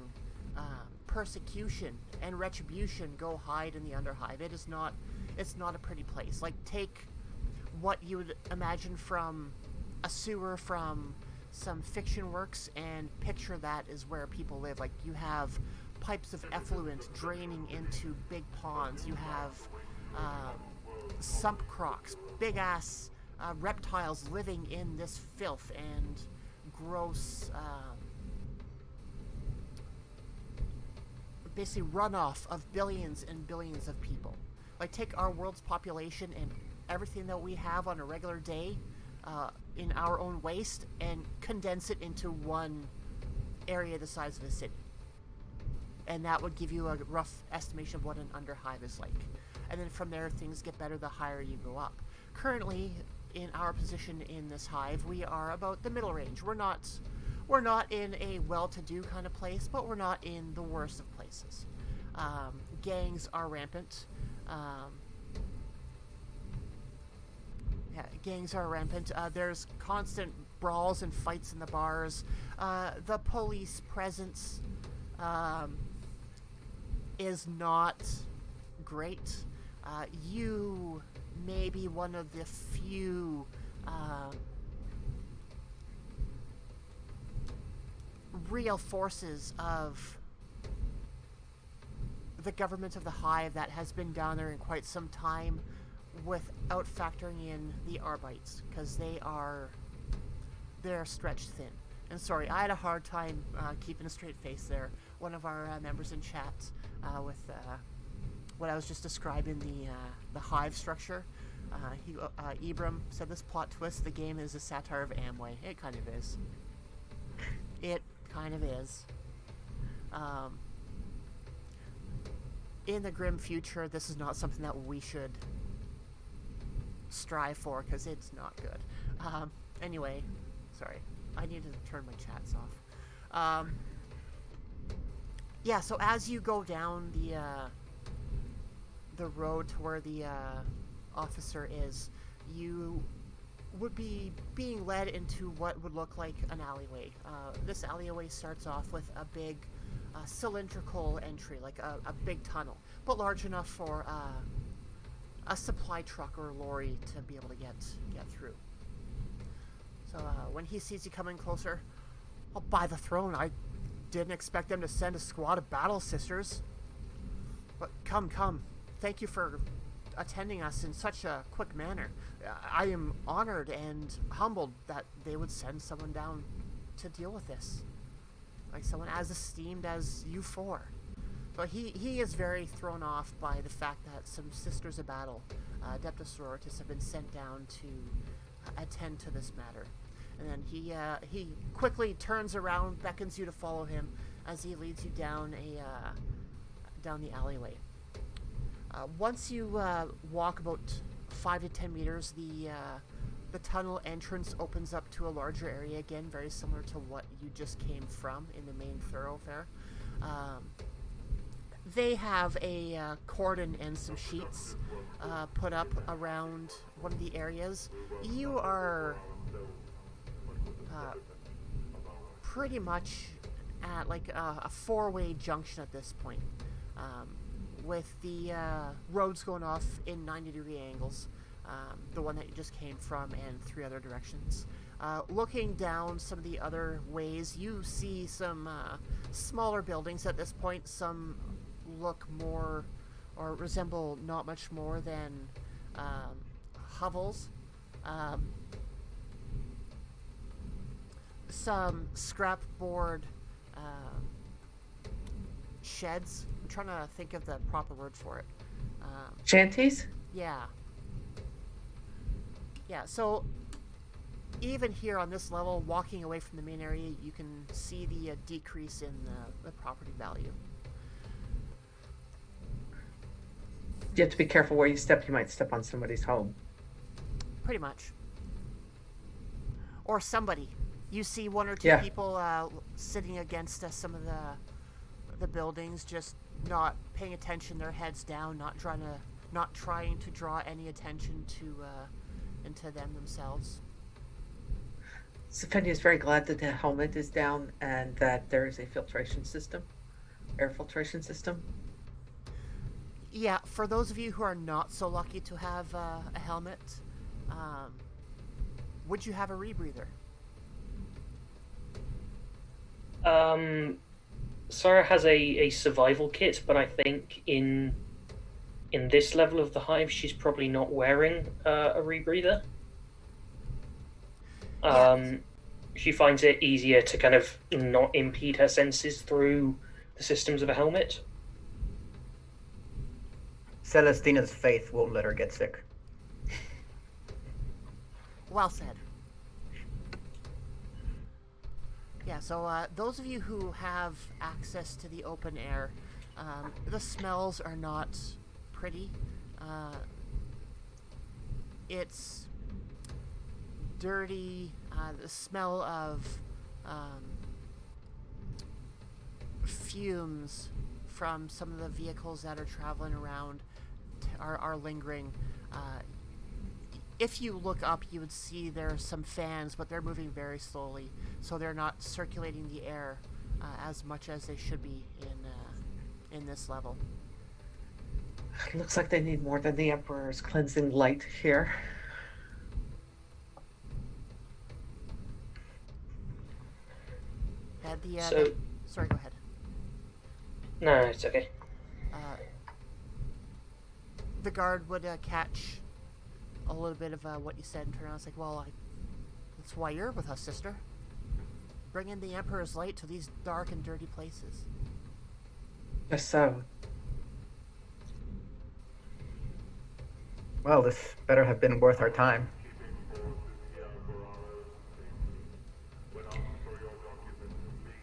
um, persecution and retribution go hide in the Underhive. It is not, it's not a pretty place. Like take what you would imagine from a sewer from some fiction works and picture that is where people live. Like you have pipes of effluent draining into big ponds. You have um, sump crocs, big ass uh, reptiles living in this filth and gross, um, basically runoff of billions and billions of people. Like take our world's population and everything that we have on a regular day uh, in our own waste and condense it into one area the size of a city. And that would give you a rough estimation of what an underhive is like. And then from there, things get better the higher you go up. Currently, in our position in this hive, we are about the middle range. We're not, we're not in a well-to-do kind of place, but we're not in the worst of places. Um, gangs are rampant. Um, yeah, gangs are rampant. Uh, there's constant brawls and fights in the bars. Uh, the police presence um, is not great. Uh, you may be one of the few uh, real forces of the government of the Hive that has been down there in quite some time without factoring in the Arbites, because they are they're stretched thin. And sorry, I had a hard time uh, keeping a straight face there. One of our uh, members in chat uh, with uh, what I was just describing the uh, the hive structure. Uh, he, Ibram said this plot twist: the game is a satire of Amway. It kind of is. It kind of is. Um, in the grim future, this is not something that we should strive for because it's not good. Um, anyway, sorry, I need to turn my chats off. Um, yeah, so as you go down the uh, the road to where the uh, officer is, you would be being led into what would look like an alleyway. Uh, this alleyway starts off with a big uh, cylindrical entry, like a, a, big tunnel, but large enough for uh, a supply truck or lorry to be able to get get through. So uh, when he sees you coming closer, oh, by the throne, I didn't expect them to send a squad of battle sisters. But come, come. Thank you for attending us in such a quick manner. I am honored and humbled that they would send someone down to deal with this. Someone as esteemed as you four. But he, he is very thrown off by the fact that some Sisters of Battle, uh, Adepta Sororitas, have been sent down to uh, attend to this matter. And then he uh, he quickly turns around, beckons you to follow him as he leads you down a uh, down the alleyway. Uh, once you uh, walk about five to ten meters, the the tunnel entrance opens up to a larger area again, very similar to what you just came from in the main thoroughfare. Um, they have a uh, cordon and some sheets uh, put up around one of the areas. You are uh, pretty much at like a, a four-way junction at this point. Um, with the uh, roads going off in 90 degree angles, um, the one that you just came from, and three other directions. Uh, looking down some of the other ways, you see some uh, smaller buildings at this point. Some look more or resemble not much more than um, hovels. Um, some scrap board uh, sheds I'm trying to think of the proper word for it. Um, Shanties? Yeah. Yeah, so even here on this level, walking away from the main area, you can see the uh, decrease in the, the property value. you have to be careful where you step. You might step on somebody's home. Pretty much. Or somebody. You see one or two Yeah. people uh, sitting against uh, some of the the buildings, just not paying attention, their heads down, not trying to not trying to draw any attention to uh, into them themselves. Sephenia is very glad that the helmet is down and that there is a filtration system, air filtration system. Yeah, for those of you who are not so lucky to have uh, a helmet, um, would you have a rebreather? Um, Sarah has a, a survival kit, but I think in in this level of the hive, she's probably not wearing uh, a rebreather. Um, she finds it easier to kind of not impede her senses through the systems of a helmet. Celestina's faith won't let her get sick. Well said. Yeah, so uh, those of you who have access to the open air, um, the smells are not pretty. Uh, it's dirty, uh, the smell of um, fumes from some of the vehicles that are traveling around are, are lingering. Uh, if you look up, you would see there are some fans, but they're moving very slowly, so they're not circulating the air uh, as much as they should be in uh, in this level. It looks like they need more than the Emperor's cleansing light here. The, uh, So- the- sorry, go ahead. No, it's okay. Uh, the guard would uh, catch a little bit of uh, what you said and turn around. It's like, well, I, that's why you're with us, sister. Bring in the Emperor's light to these dark and dirty places. Just so. Well, this better have been worth our time.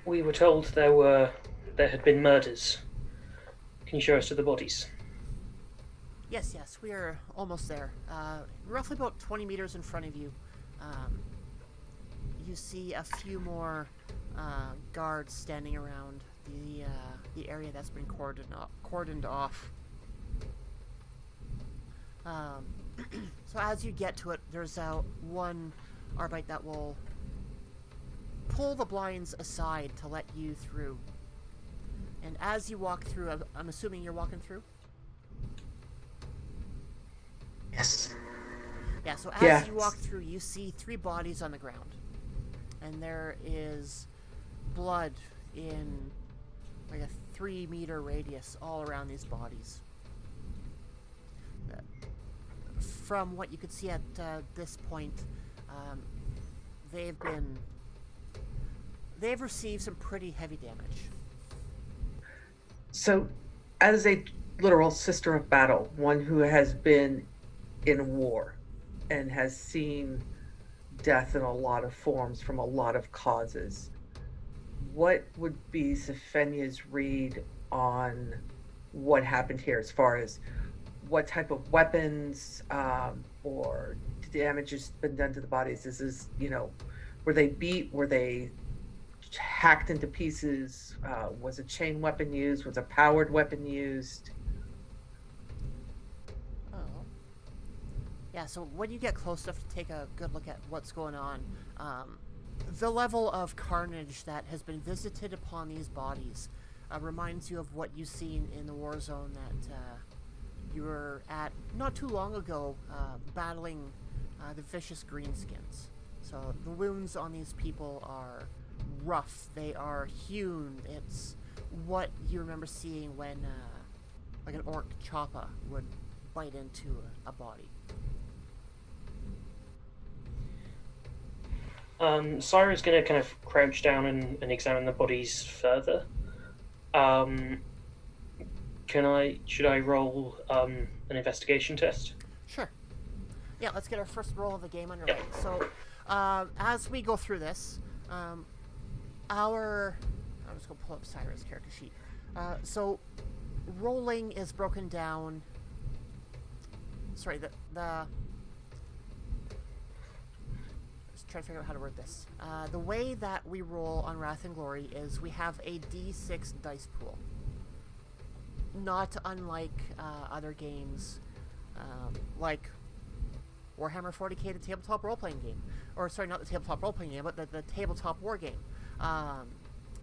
We were told there were there had been murders. Can you show us to the bodies? Yes, yes, we are almost there. Uh, roughly about 20 meters in front of you, um, you see a few more uh, guards standing around the uh, the area that's been cordoned off. Cordoned off. Um, so as you get to it, there's uh, one Arbite that will pull the blinds aside to let you through. And as you walk through, I'm, I'm assuming you're walking through. Yes. Yeah, so as Yeah. you walk through, you see three bodies on the ground. And there is blood in like a three meter radius all around these bodies. Uh, From what you could see at uh, this point, um, they've been. They've received some pretty heavy damage. So, as a literal sister of battle, one who has been in war and has seen death in a lot of forms from a lot of causes, what would be Sephenia's read on what happened here as far as what type of weapons um, or damage has been done to the bodies? Is this, you know, were they beat? Were they hacked into pieces? Uh, was a chain weapon used? Was a powered weapon used? Oh. Yeah, so when you get close enough to take a good look at what's going on, um, the level of carnage that has been visited upon these bodies uh, reminds you of what you've seen in the war zone that uh, you were at not too long ago, uh, battling uh, the vicious greenskins. So the wounds on these people are rough. They are hewn. It's what you remember seeing when, uh, like an orc choppa would bite into a, a body. Um, Syra's going to kind of crouch down and, and examine the bodies further. Um, can I? Should I roll um, an investigation test? Sure. Yeah, let's get our first roll of the game underway. Yep. So, uh, as we go through this, um, our I'm just gonna pull up Syra's character sheet. Uh, so, rolling is broken down sorry, the the. Just trying to figure out how to word this. Uh, the way that we roll on Wrath and Glory is we have a D6 dice pool. Not unlike uh, other games, um, like Warhammer 40k, the tabletop role playing game. Or, sorry, not the tabletop role playing game, but the, the tabletop war game. Um,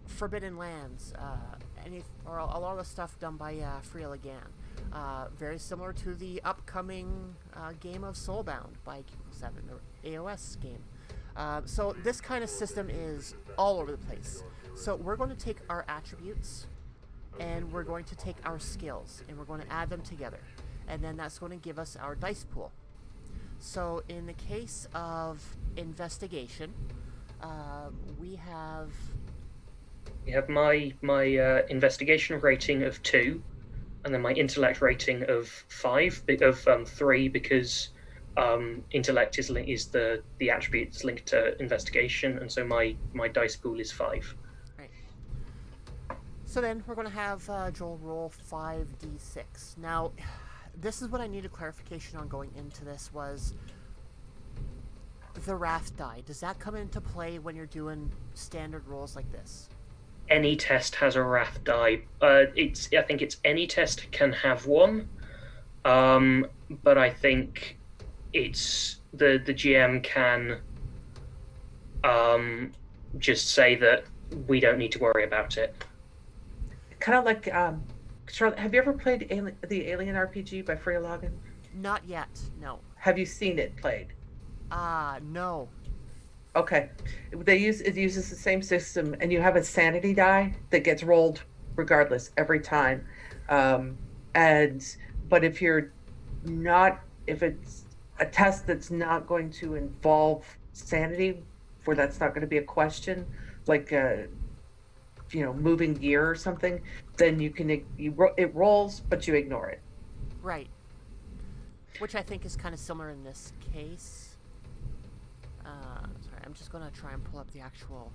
Forbidden Lands, uh, any, or a, lot of the stuff done by uh, Fria Ligan. Uh, very similar to the upcoming uh, game of Soulbound by Cubicle 7, the AOS game. Uh, so, this kind of system is all over the place. So, we're going to take our attributes and we're going to take our skills and we're going to add them together. And then that's going to give us our dice pool. So, in the case of investigation, uh, we have. we have my my uh, investigation rating of two, and then my intellect rating of five of um, three because um, intellect is is the the attributes linked to investigation, and so my my dice pool is five. So then we're going to have uh, Joel roll 5d6. Now, this is what I needed clarification on going into this was the wrath die. Does that come into play when you're doing standard rolls like this? Any test has a wrath die. Uh, it's I think it's any test can have one, um, but I think it's the the GM can um, just say that we don't need to worry about it. Kind of like um, Charlotte. Have you ever played Alien, the Alien RPG by Fria Ligan? Not yet. No. Have you seen it played? Ah, no. Okay, they use it uses the same system, and you have a sanity die that gets rolled regardless every time. Um, and but if you're not, if it's a test that's not going to involve sanity, where that's not going to be a question, like uh, you know, moving gear or something, then you can you it rolls, but you ignore it. Right. Which I think is kind of similar in this case. Uh, sorry, I'm just going to try and pull up the actual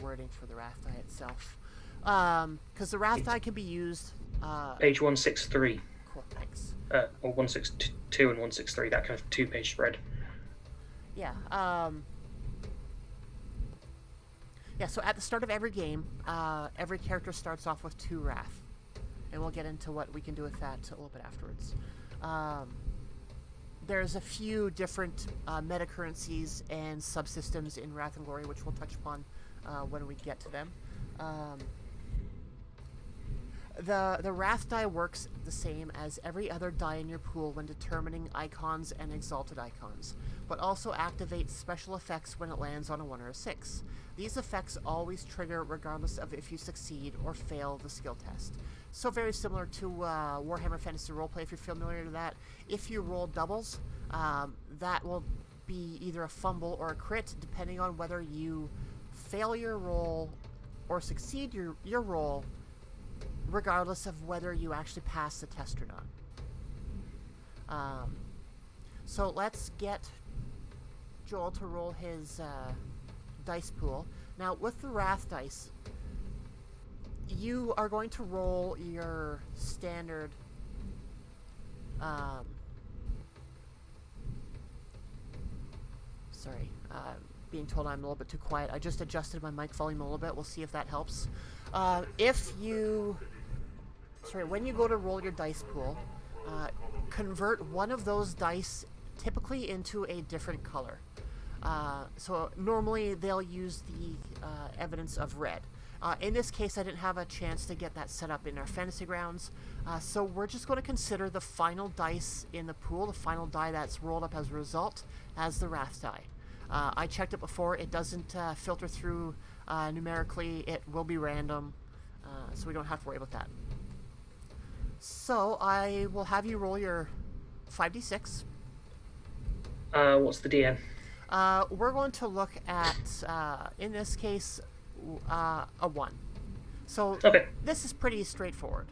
wording for the Wrath Die itself. Because the Wrath Die can be used. Uh, Page one six three, cool, thanks. uh, or one six two and one six three. That kind of two page spread. Yeah. Um, yeah, so at the start of every game, uh, every character starts off with two Wrath. And we'll get into what we can do with that a little bit afterwards. Um, there's a few different uh, meta currencies and subsystems in Wrath and Glory, which we'll touch upon uh, when we get to them. Um, the the Wrath die works the same as every other die in your pool when determining icons and exalted icons, but also activates special effects when it lands on a 1 or a 6. These effects always trigger regardless of if you succeed or fail the skill test. So very similar to uh, Warhammer Fantasy Roleplay, if you're familiar with that. If you roll doubles, um, that will be either a fumble or a crit, depending on whether you fail your roll or succeed your, your roll regardless of whether you actually pass the test or not. Um, so let's get Joel to roll his uh, dice pool. Now, with the Wrath dice, you are going to roll your standard. Um, sorry, uh, being told I'm a little bit too quiet. I just adjusted my mic volume a little bit. We'll see if that helps. Uh, if you sorry, when you go to roll your dice pool, uh, convert one of those dice typically into a different color. Uh, so normally they'll use the uh, evidence of red. Uh, in this case, I didn't have a chance to get that set up in our fantasy grounds, uh, so we're just going to consider the final dice in the pool, the final die that's rolled up as a result, as the wrath die. Uh, I checked it before; it doesn't uh, filter through numerically. It will be random, so we don't have to worry about that. So I will have you roll your 5d6. Uh, what's the DN? Uh, we're going to look at, uh, in this case, uh, a 1. So Okay, this is pretty straightforward.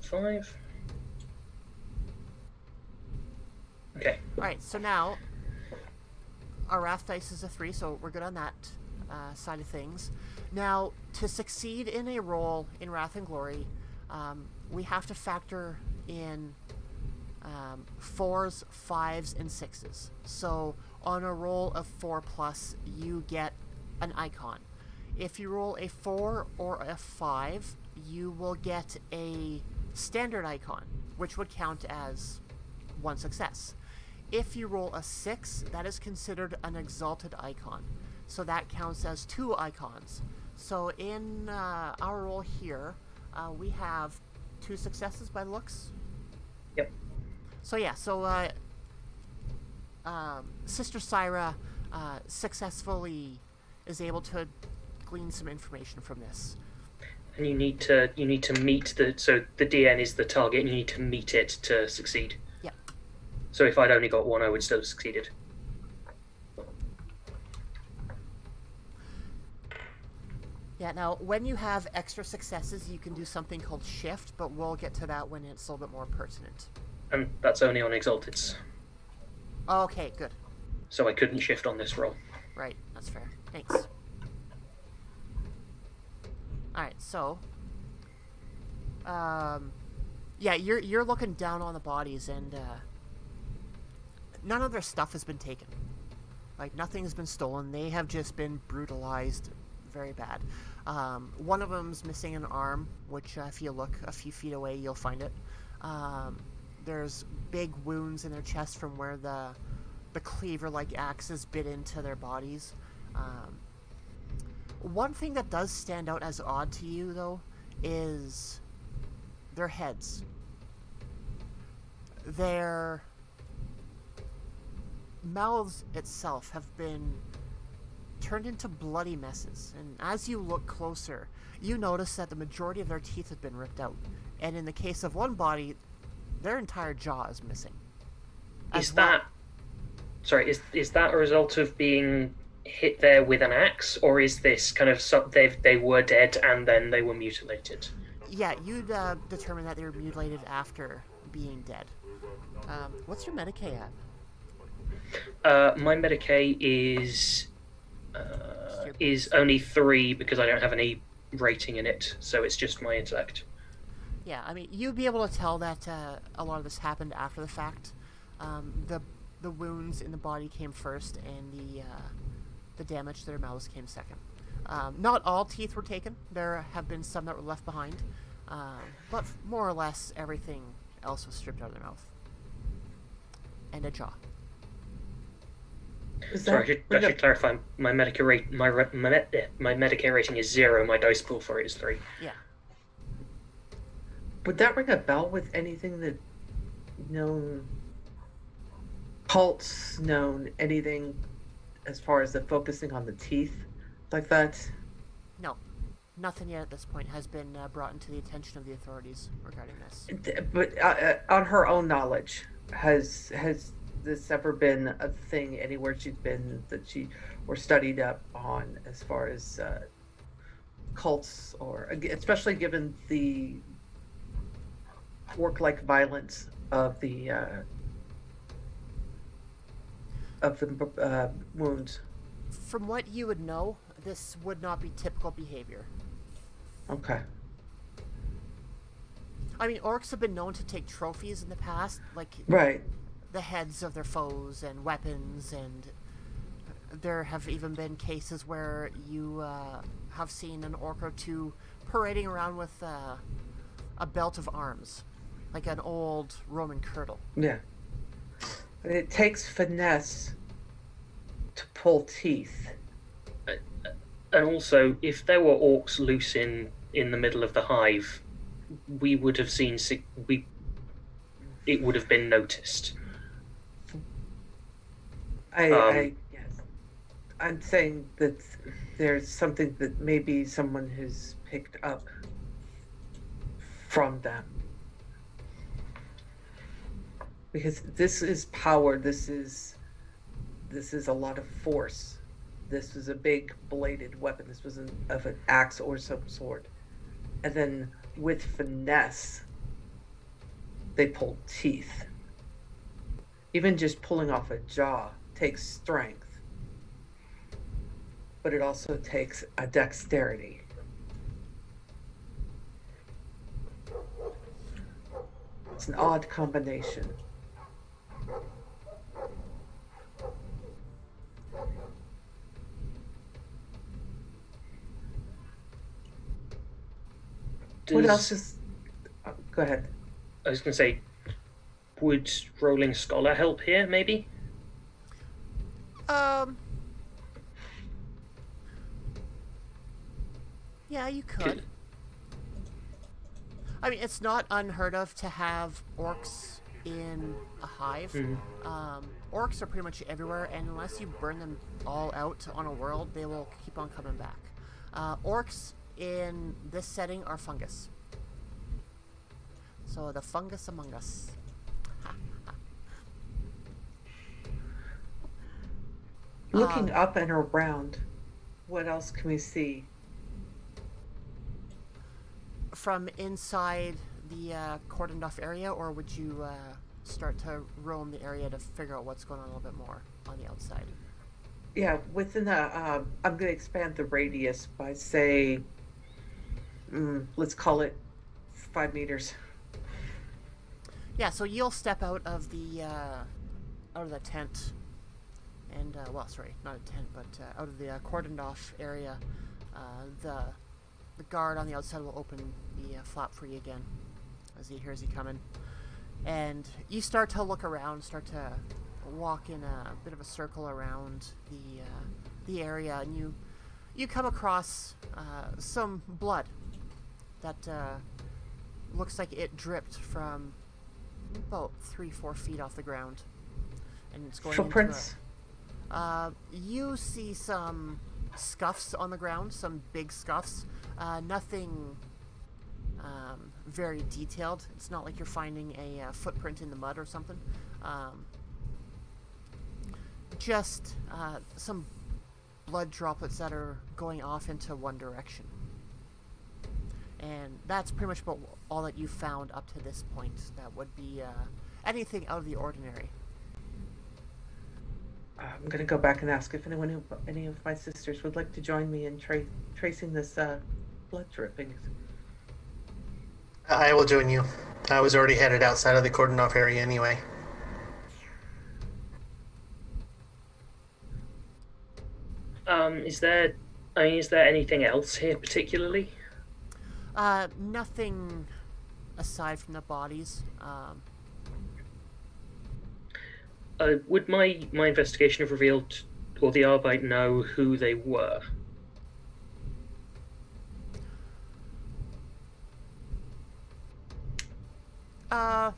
five. Okay, Alright, so now our Wrath dice is a 3, so we're good on that uh, side of things. Now, to succeed in a roll in Wrath and Glory, um, we have to factor in um, fours, fives, and sixes. So on a roll of four plus, you get an icon. If you roll a four or a five, you will get a standard icon, which would count as one success. If you roll a six, that is considered an exalted icon. So that counts as two icons. So in uh, our roll here, uh, we have two successes by looks. Yep. So yeah, so uh, um, Sister Syra uh, successfully is able to glean some information from this. And you need to you need to meet the so the DN is the target, and you need to meet it to succeed. Yep. So if I'd only got one, I would still have succeeded. Yeah, now when you have extra successes, you can do something called shift, but we'll get to that when it's a little bit more pertinent. And that's only on exalteds, Okay, good. so I couldn't shift on this roll. Right, that's fair. Thanks. Alright, so um yeah, you're you're looking down on the bodies and uh none of their stuff has been taken. Like nothing has been stolen. They have just been brutalized very bad. Um, one of them's missing an arm, which uh, if you look a few feet away, you'll find it. Um, there's big wounds in their chest from where the the cleaver-like axes bit into their bodies. Um, one thing that does stand out as odd to you, though, is their heads. Their mouths itself have been turned into bloody messes, and as you look closer, you notice that the majority of their teeth have been ripped out. And in the case of one body, their entire jaw is missing. Is well- that sorry? Is is that a result of being hit there with an axe, or is this kind of some, they they were dead and then they were mutilated? Yeah, you'd uh, determine that they were mutilated after being dead. Um, what's your Medicae at? Uh, my Medicae is uh, is only three because I don't have any rating in it, so it's just my intellect. Yeah, I mean, you'd be able to tell that uh, a lot of this happened after the fact. Um, the the wounds in the body came first, and the uh, the damage to their mouths came second. Um, not all teeth were taken. There have been some that were left behind, um, but more or less everything else was stripped out of their mouth and a jaw. Is Sorry, I should, I should clarify. My Medicae rate, my my, my Medicae rating is zero. My dice pool for it is three. Yeah. Would that ring a bell with anything that known cults known anything as far as the focusing on the teeth like that? No, nothing yet at this point has been uh, brought into the attention of the authorities regarding this. But uh, uh, on her own knowledge, has has this ever been a thing anywhere she's been that she or studied up on as far as uh, cults or especially given the orc-like violence of the uh, of the uh, wounds? From what you would know, this would not be typical behavior. Okay. I mean, orcs have been known to take trophies in the past, like Right. the heads of their foes and weapons, and there have even been cases where you uh, have seen an orc or two parading around with uh, a belt of arms, like an old Roman kirtle. Yeah. It takes finesse to pull teeth. And also, if there were orcs loose in in the middle of the hive, we would have seen we. It would have been noticed. I, Um, I yes. I'm saying that there's something that maybe someone has picked up from them. Because this is power, this is this is a lot of force. This is a big bladed weapon. This was an, of an axe or some sort. And then with finesse, they pulled teeth. Even just pulling off a jaw takes strength, but it also takes a dexterity. It's an odd combination. What else is? oh, go ahead. I was going to say, would rolling scholar help here? Maybe. Um. Yeah, you could. Could- I mean, it's not unheard of to have orcs in a hive. Mhm. Um, orcs are pretty much everywhere, and unless you burn them all out on a world, they will keep on coming back. Uh, orcs in this setting are fungus. So the fungus among us. Looking Um, up and around, what else can we see? From inside the uh, cordoned off area, or would you uh, start to roam the area to figure out what's going on a little bit more on the outside? Yeah, within the. Um, I'm going to expand the radius by say, mm, let's call it five meters. Yeah, so you'll step out of the uh, out of the tent, and uh, well, sorry, not a tent, but uh, out of the uh, cordoned off area. Uh, the the guard on the outside will open the uh, flap for you again as he hears you coming, and you start to look around, start to walk in a bit of a circle around the the area, and you you come across some blood that uh, looks like it dripped from about three, four feet off the ground, and it's going a- Footprints. uh, you see some scuffs on the ground, some big scuffs. Uh, nothing um, very detailed. It's not like you're finding a uh, footprint in the mud or something. Um, just uh, some blood droplets that are going off into one direction. And that's pretty much about all that you found up to this point. That would be uh, anything out of the ordinary. I'm going to go back and ask if anyone, who, any of my sisters would like to join me in tra- tracing this uh, blood drippings. I will join you. I was already headed outside of the cordon off area anyway. Um, is there? I mean, is there anything else here particularly? Uh, nothing aside from the bodies. Um, Uh, would my my investigation have revealed, or the Arbite know who they were? uh,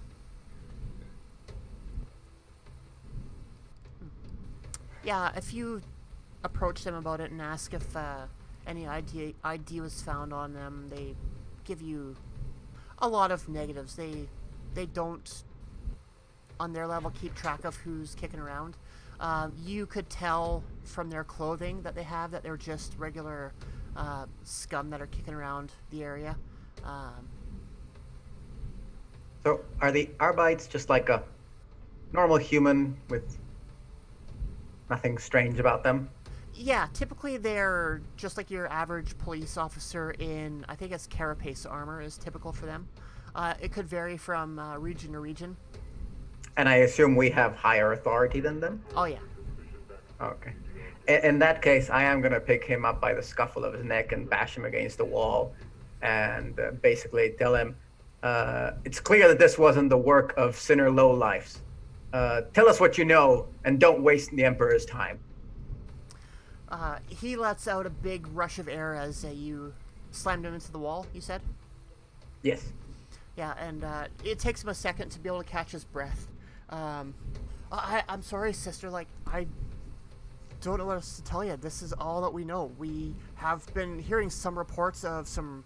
yeah, if you approach them about it and ask if uh, any ID ID was found on them, they give you a lot of negatives. They they don't on their level keep track of who's kicking around. Um, you could tell from their clothing that they have that they're just regular uh, scum that are kicking around the area. Um, So are the Arbites just like a normal human with nothing strange about them? Yeah, typically they're just like your average police officer in, I think it's carapace armor is typical for them. Uh, it could vary from uh, region to region. And I assume we have higher authority than them? Oh yeah. Okay. In, in that case, I am gonna pick him up by the scuffle of his neck and bash him against the wall, and uh, basically tell him, uh, "It's clear that this wasn't the work of sinner lowlifes. Uh, tell us what you know, and don't waste the Emperor's time." Uh, he lets out a big rush of air as uh, you slammed him into the wall. You said. Yes. Yeah, and uh, it takes him a second to be able to catch his breath. Um, I, I'm sorry, sister. Like, I don't know what else to tell you. This is all that we know. We have been hearing some reports of some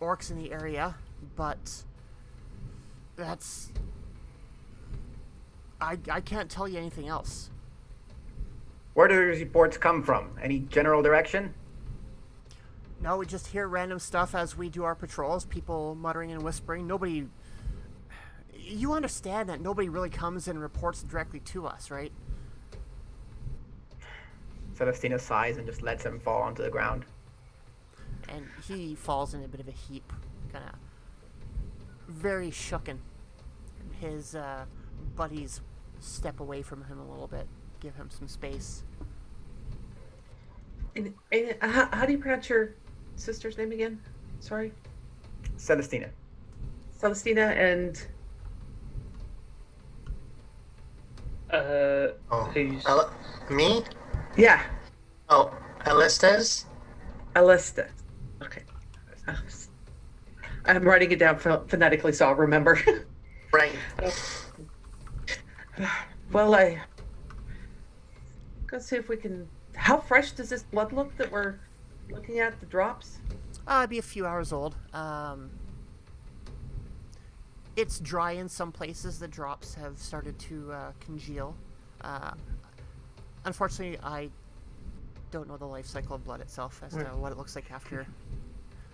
orcs in the area, but that's. I, I can't tell you anything else. Where do these reports come from? Any general direction? No, we just hear random stuff as we do our patrols, people muttering and whispering. Nobody. You understand that nobody really comes and reports directly to us, right? Celestina sighs and just lets him fall onto the ground. And he falls in a bit of a heap, kind of very shooken. His uh, buddies step away from him a little bit, give him some space. And, and how, how do you pronounce your sister's name again? Sorry. Celestina. Celestina and Uh, Oh, who's Al- me? yeah, Oh, Alestes? Alista. Okay. I'm writing it down phonetically so I'll remember. Right. well, I. Let's see if we can. How fresh does this blood look that we're looking at? The drops? Uh, it'd be a few hours old. Um, it's dry in some places. The drops have started to uh, congeal. Uh, unfortunately, I don't know the life cycle of blood itself as to what it looks like after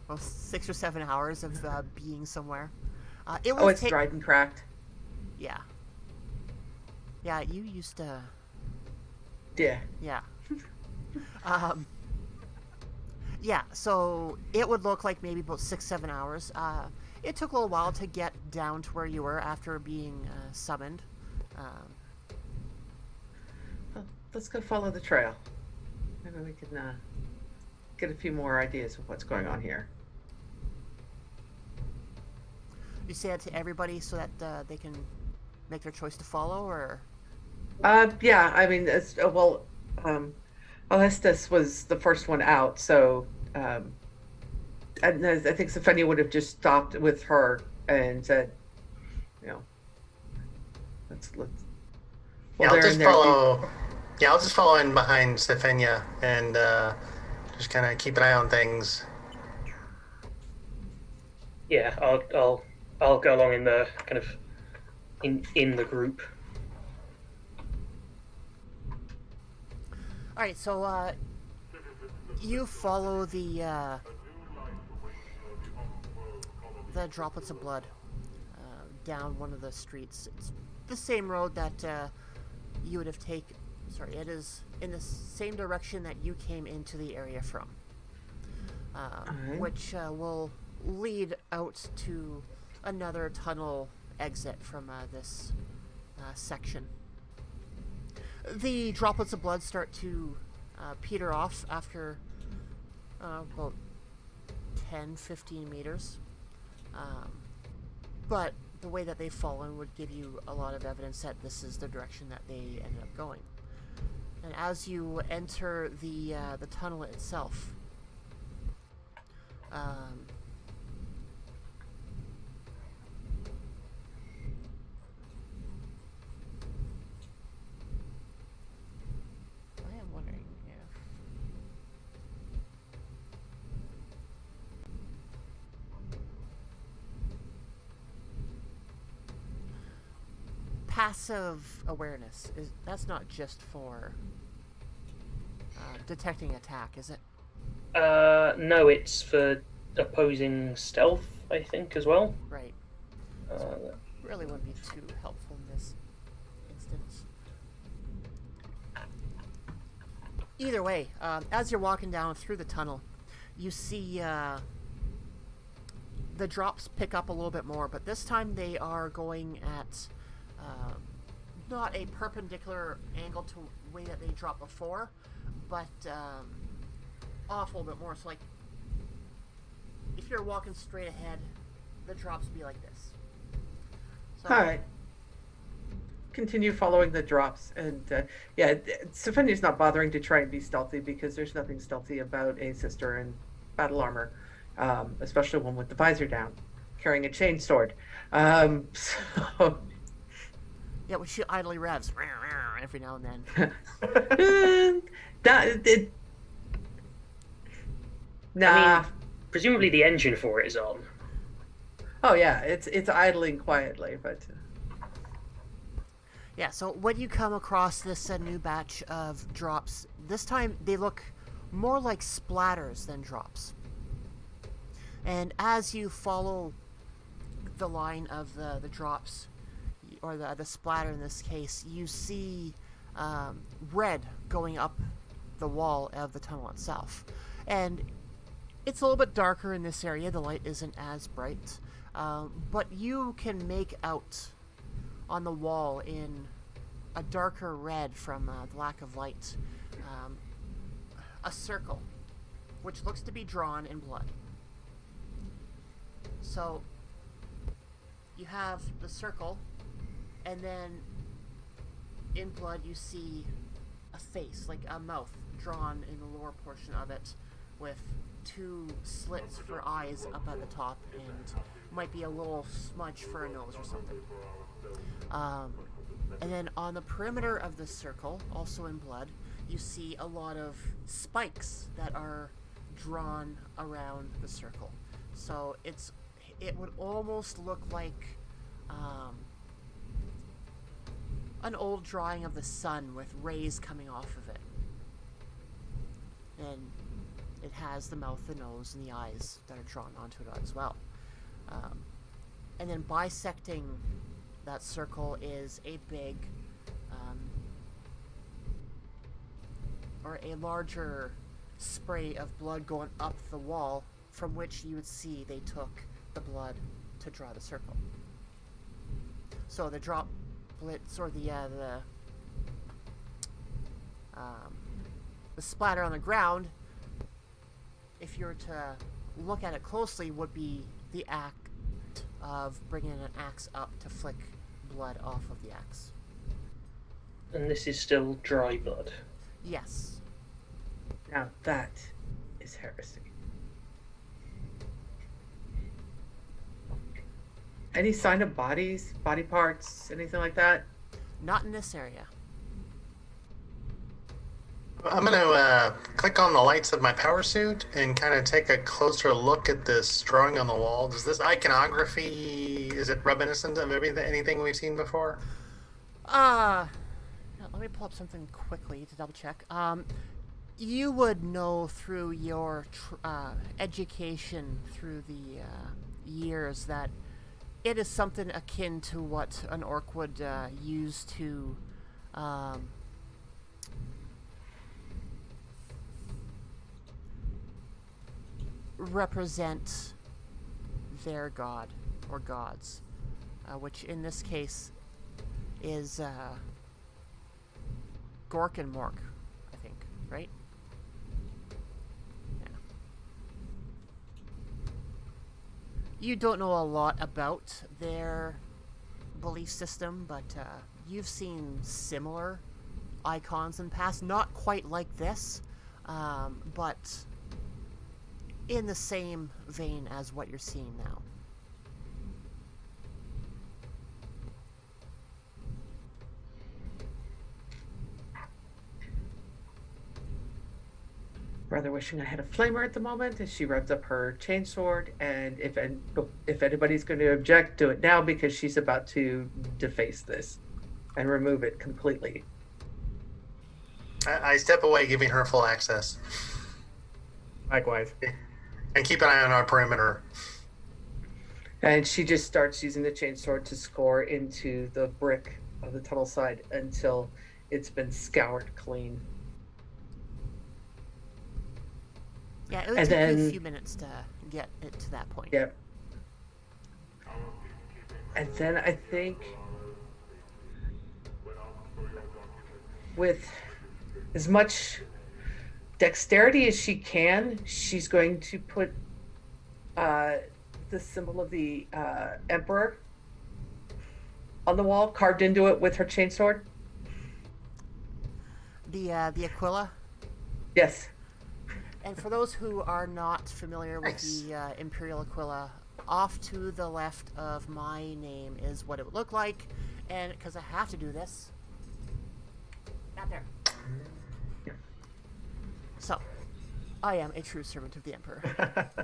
well six or seven hours of uh, being somewhere. Uh, it Oh, it's take- dried and cracked. Yeah. Yeah, you used to. Yeah. Yeah. Um, yeah, so it would look like maybe about six, seven hours. Uh, it took a little while to get down to where you were after being uh, summoned. Um, Well, let's go follow the trail. Maybe we can uh, get a few more ideas of what's going on here. you say that to everybody so that uh, they can make their choice to follow, or Uh, yeah, I mean, it's, uh, well, um, Alestis was the first one out, so um, and I I think Stephania would have just stopped with her and said, you know, let's let's. Yeah, I'll just in there, follow. Yeah, I'll just follow in behind Stefania and uh, just kind of keep an eye on things. yeah, I'll I'll I'll go along in the kind of in in the group. All right, so uh, you follow the uh, the droplets of blood uh, down one of the streets. It's the same road that uh, you would have taken. Sorry, it is in the same direction that you came into the area from, uh, Alright. which uh, will lead out to another tunnel exit from uh, this uh, section the droplets of blood start to uh, peter off after uh, about 10 15 meters. Um, but the way that they've fallen would give you a lot of evidence that this is the direction that they ended up going. And as you enter the uh, the tunnel itself um, I am wondering if passive awareness is that's not just for uh, detecting attack, is it? Uh, no, it's for opposing stealth, I think, as well. Right. Uh, Really wouldn't be too helpful in this instance. Either way, um, as you're walking down through the tunnel, you see uh, the drops pick up a little bit more, but this time they are going at uh, not a perpendicular angle to the way that they dropped before, but um, off a little bit more. So, like, if you're walking straight ahead, the drops be like this. So, All right. Continue following the drops, and uh, yeah, Stephania's not bothering to try and be stealthy because there's nothing stealthy about a sister in battle armor, um, especially one with the visor down, carrying a chain sword. Um, so, Yeah, when she idly revs every now and then. that it. Nah. presumably, the engine for it is on. oh yeah, it's it's idling quietly, but Yeah, so when you come across this uh, new batch of drops, this time they look more like splatters than drops. And as you follow the line of the, the drops, y- or the, the splatter in this case, you see um, red going up the wall of the tunnel itself. And it's a little bit darker in this area, the light isn't as bright, um, but you can make out on the wall in a darker red from uh, the lack of light um, a circle which looks to be drawn in blood. So you have the circle, and then in blood you see a face, like a mouth, drawn in the lower portion of it, with two slits for eyes up at the top, and might be a little smudge for a nose or something. Um, and then on the perimeter of the circle, also in blood, you see a lot of spikes that are drawn around the circle. So it's it would almost look like um, an old drawing of the sun with rays coming off of it. And it has the mouth, the nose, and the eyes that are drawn onto it as well. Um, and then bisecting that circle is a big um, or a larger spray of blood going up the wall from which you would see they took the blood to draw the circle. So the droplets or the uh, the um, the splatter on the ground, if you were to look at it closely, would be the act of bringing an axe up to flick blood off of the axe. And this is still dry blood. Yes. Now that is heresy. Any sign of bodies, body parts, anything like that? Not in this area. I'm going to uh, click on the lights of my power suit and kind of take a closer look at this drawing on the wall. Does this iconography is it reminiscent of everything, anything we've seen before? Uh, let me pull up something quickly to double check. Um, you would know through your tr- uh, education through the uh, years that it is something akin to what an orc would uh, use to um, represent their god or gods, uh, which in this case is uh, Gork and Mork, I think, right? Yeah. You don't know a lot about their belief system, but uh, you've seen similar icons in past. Not quite like this, um, but in the same vein as what you're seeing now. Rather wishing I had a flamer at the moment as she revs up her chainsword. And if an, if anybody's going to object, do it now because she's about to deface this and remove it completely. I, I step away, giving her full access, Likewise. and keep an eye on our perimeter. And she just starts using the chainsword to score into the brick of the tunnel side until it's been scoured clean. Yeah, it would And take you a few minutes to get it to that point. Yep. And then I think with as much dexterity as she can, she's going to put uh, the symbol of the uh, Emperor on the wall, carved into it with her chainsword. The uh, the Aquila. Yes. And for those who are not familiar with Nice. the uh, Imperial Aquila, off to the left of my name is what it would look like. And because I have to do this, not there. So, I am a true servant of the Emperor.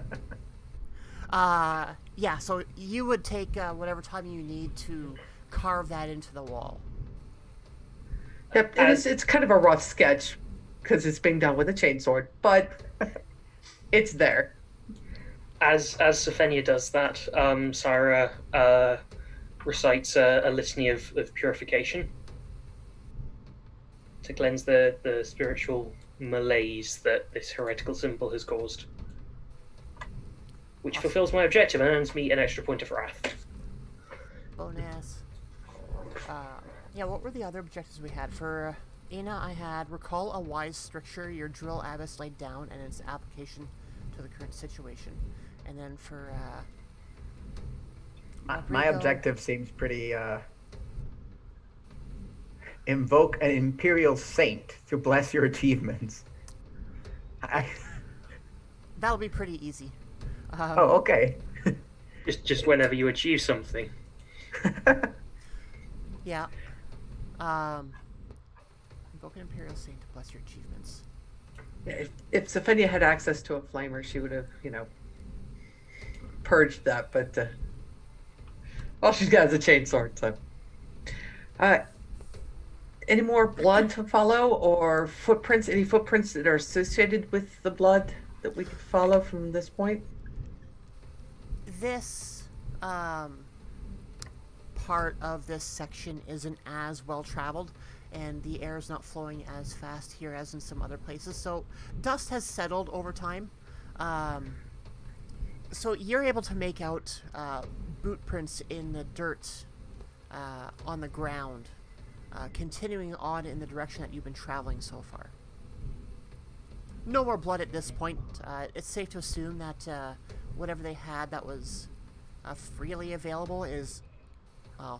Uh, yeah, so you would take uh, whatever time you need to carve that into the wall. Yep. It is, it's kind of a rough sketch because it's being done with a chainsword, but it's there. As as Sephenia does that, um, Syra uh, recites a, a litany of, of purification to cleanse the, the spiritual malaise that this heretical symbol has caused. Which fulfills my objective and earns me an extra point of wrath. Bonus. Uh, yeah, what were the other objectives we had? For uh, Ina, I had recall a wise stricture your drill abbess laid down and its application to the current situation. And then for uh, My, my objective seems pretty. Uh, invoke an imperial saint to bless your achievements. I, That'll be pretty easy. Um, oh, okay. Just just whenever you achieve something. Yeah. Um. Invoke an Imperial Saint to bless your achievements. Yeah, if, if Sophia had access to a flamer, she would have, you know, purged that. But uh, all she's got is a chainsword. So, uh, any more blood to follow, or footprints? Any footprints that are associated with the blood that we could follow from this point? This um, part of this section isn't as well traveled, and the air is not flowing as fast here as in some other places. So dust has settled over time. Um, so you're able to make out uh, boot prints in the dirt uh, on the ground, uh, continuing on in the direction that you've been traveling so far. No more blood at this point. Uh, it's safe to assume that uh, whatever they had that was uh, freely available is,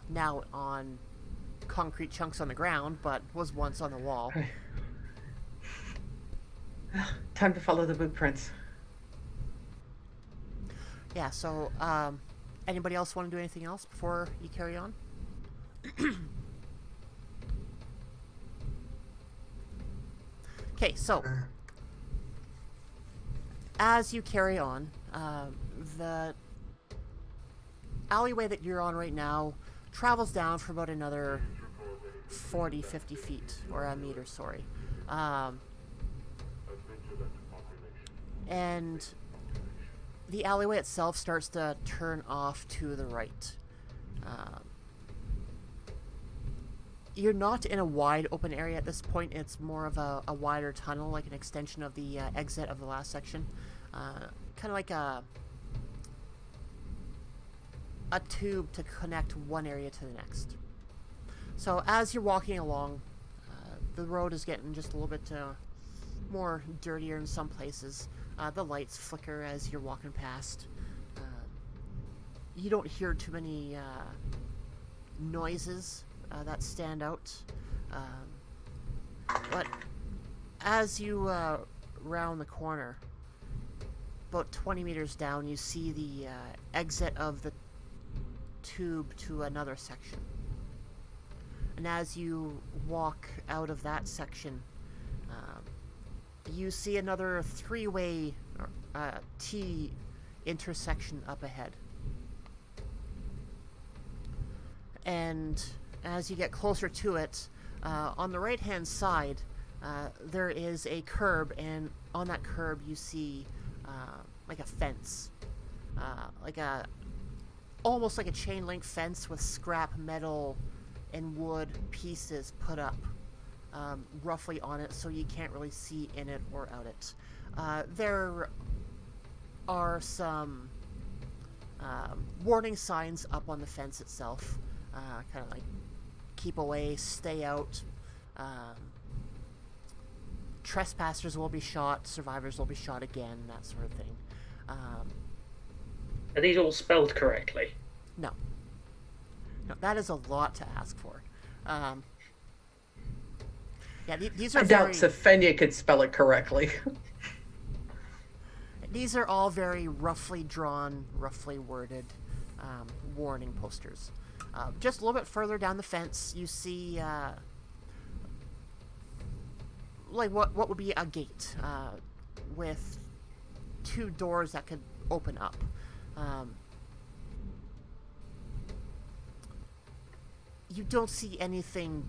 now on concrete chunks on the ground, but was once on the wall. Time to follow the boot prints. Yeah, so, um, anybody else want to do anything else before you carry on? Okay, so as you carry on, um, the alleyway that you're on right now travels down for about another 40, 50 feet, or a meter, sorry. Um, and the alleyway itself starts to turn off to the right. Um, you're not in a wide open area at this point. It's more of a, a wider tunnel, like an extension of the uh, exit of the last section. Uh, kind of like a a tube to connect one area to the next. So as you're walking along, uh, the road is getting just a little bit uh, more dirtier in some places. Uh, the lights flicker as you're walking past. Uh, you don't hear too many uh, noises uh, that stand out. But as you round the corner, about 20 meters down, you see the exit of the tube to another section. And as you walk out of that section, um, you see another three way uh, T intersection up ahead. And as you get closer to it, uh, on the right hand side, uh, there is a curb, and on that curb, you see uh, like a fence. Uh, like a almost like a chain link fence with scrap metal and wood pieces put up um, roughly on it so you can't really see in it or out it. Uh, there are some um, warning signs up on the fence itself, uh, kind of like keep away, stay out. Um, trespassers will be shot, survivors will be shot again, that sort of thing. Um, Are these all spelled correctly? no. No, that is a lot to ask for. Um, yeah, th- these are I doubt Sophia could spell it correctly. these are all very roughly drawn, roughly worded um, warning posters. Uh, just a little bit further down the fence, you see uh, like what what would be a gate uh, with two doors that could open up. Um, you don't see anything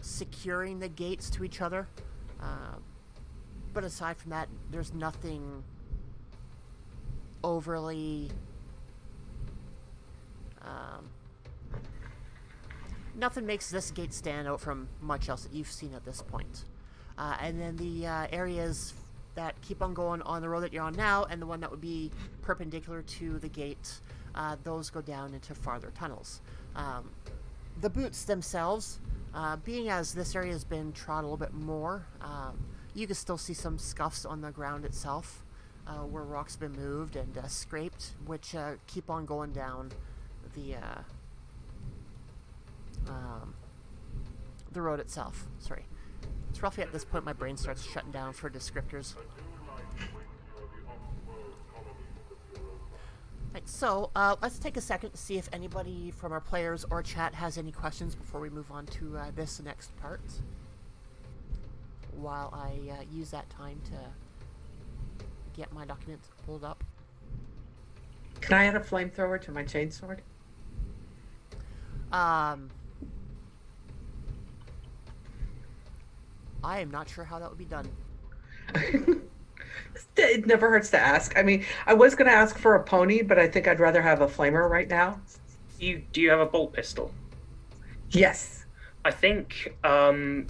securing the gates to each other. Um, but aside from that, there's nothing overly. Um, nothing makes this gate stand out from much else that you've seen at this point. Uh, and then the uh, areas that keep on going on the road that you're on now, and the one that would be perpendicular to the gate, uh, those go down into farther tunnels. Um, the boots themselves, uh, being as this area has been trod a little bit more, um, you can still see some scuffs on the ground itself, uh, where rocks have been moved and uh, scraped, which uh, keep on going down the uh, um, the road itself. Sorry, it's roughly at this point my brain starts shutting down for descriptors. Right, so uh, let's take a second to see if anybody from our players or chat has any questions before we move on to uh, this next part. While I uh, use that time to get my documents pulled up. Can I add a flamethrower to my chainsword? Um, I am not sure how that would be done. it never hurts to ask. I mean, I was going to ask for a pony, but I think I'd rather have a flamer right now. You do you have a bolt pistol? Yes. I think um,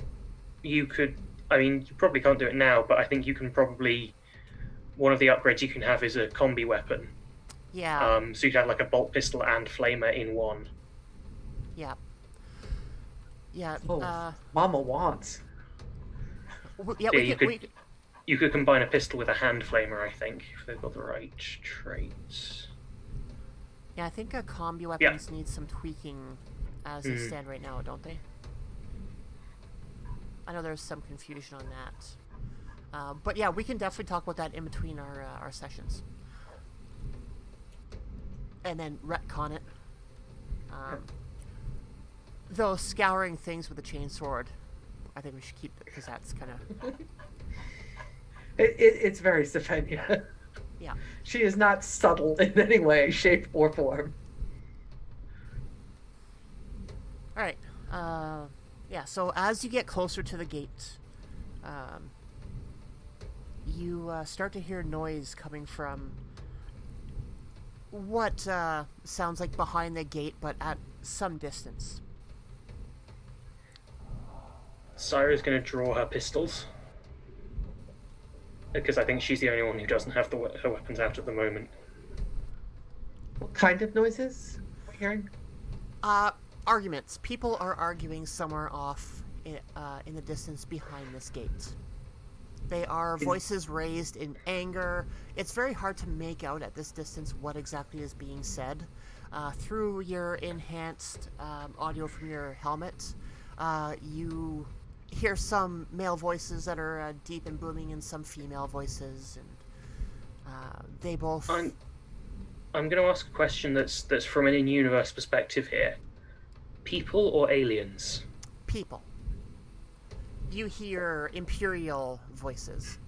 you could. I mean, you probably can't do it now, but I think you can probably. One of the upgrades you can have is a combi weapon. Yeah, Um, so you can have like a bolt pistol and flamer in one. yeah, yeah. Oh, Uh, Mama wants. Yeah, Yeah, we you could, You could combine a pistol with a hand flamer, I think, if they've got the right traits. yeah. I think uh, combi weapons need some tweaking as they Mm. stand right now, don't they? I know there's some confusion on that, uh, but yeah, we can definitely talk about that in between our uh, our sessions, and then retcon it. Um, though scouring things with a chainsword, I think we should keep it because that's kind of It, it, it's very Stephania. yeah. She is not subtle in any way, shape, or form. All right. Uh, yeah. So as you get closer to the gate, um, you uh, start to hear noise coming from what uh, sounds like behind the gate, but at some distance. Syra's going to draw her pistols. Because I think she's the only one who doesn't have the, her weapons out at the moment. What kind of noises are we hearing? Uh, arguments. People are arguing somewhere off in, uh, in the distance behind this gate. They are voices raised in anger. It's very hard to make out at this distance what exactly is being said. Uh, through your enhanced um, audio from your helmet, uh, you hear some male voices that are uh, deep and booming, and some female voices, and uh, they both. I'm, I'm going to ask a question that's that's from an in-universe perspective here. People or aliens? people. You hear imperial voices.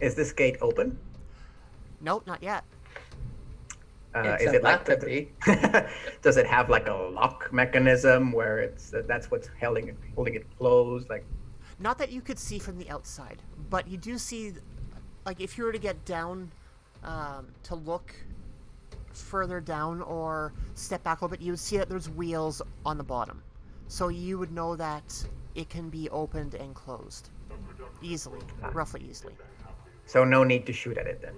Is this gate open? Nope, not yet. Uh, is it locked like to be. Does it have like a lock mechanism where it's uh, that's what's holding it holding it closed? Like Not that you could see from the outside, but you do see, like, if you were to get down um, to look further down or step back a little bit, you would see that there's wheels on the bottom. So you would know that it can be opened and closed easily, roughly easily. so, no need to shoot at it then.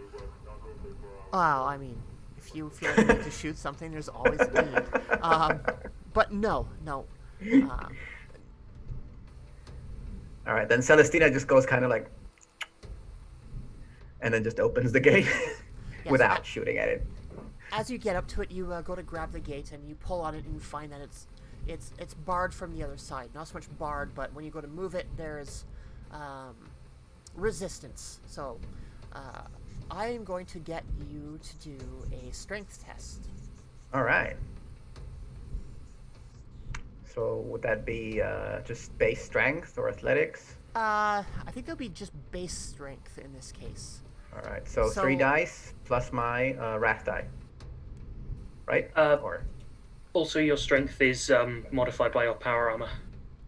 Well, I mean, if you feel like you need to shoot something, there's always a need. Um, but no, no. Um, All right, then Celestina just goes kind of like, and then just opens the gate without shooting at it. as you get up to it, you uh, go to grab the gate and you pull on it and you find that it's it's it's barred from the other side. Not so much barred, but when you go to move it, there's um, resistance. So uh, I am going to get you to do a strength test. All right. So would that be uh, just base strength or athletics? Uh, I think it'll be just base strength in this case. All right. So, three dice plus my uh, wrath die. Right? Uh, or Also, your strength is um, modified by your power armor.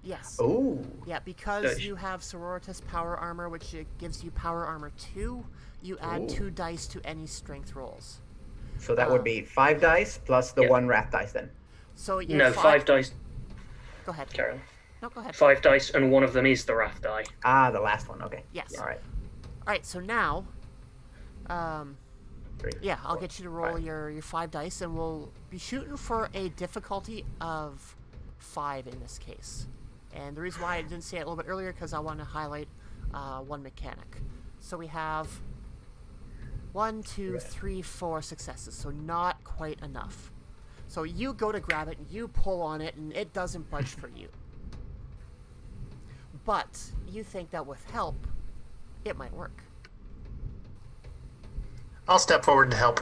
Yes. oh, Yeah, because Good. you have Sororitas power armor, which uh, gives you power armor two. You add Ooh. two dice to any strength rolls. so that uh, would be five dice plus the Yeah. one wrath dice then. So you No, five dice, Go ahead. Karen. No, go ahead. Five dice, and one of them is the wrath die. Ah, the last one. Okay. Yes. All right. All right. So now, um, Three. yeah, I'll get you to roll five. your your five dice, and we'll be shooting for a difficulty of five in this case. And the reason why I didn't say it a little bit earlier because I want to highlight uh, one mechanic. So we have One, two, three, four successes. So not quite enough. So you go to grab it, and you pull on it, and it doesn't budge for you. But you think that with help, it might work. I'll step forward to help.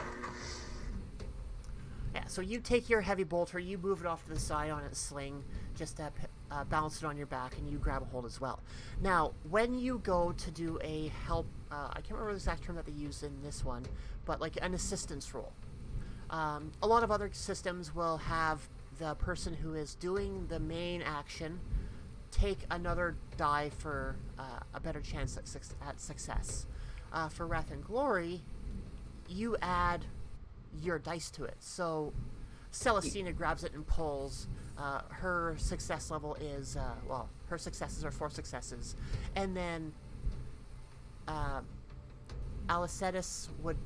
Yeah, so you take your heavy bolter, you move it off to the side on its sling, just to p- uh, balance it on your back, and you grab a hold as well. Now, when you go to do a help, uh, I can't remember the exact term that they use in this one, but like an assistance roll. Um, a lot of other systems will have the person who is doing the main action take another die for uh, a better chance at, suc- at success. Uh, for Wrath and Glory, you add your dice to it. So Celestina grabs it and pulls. Uh, her success level is, uh, well, her successes are four successes. And then uh, Alicetus would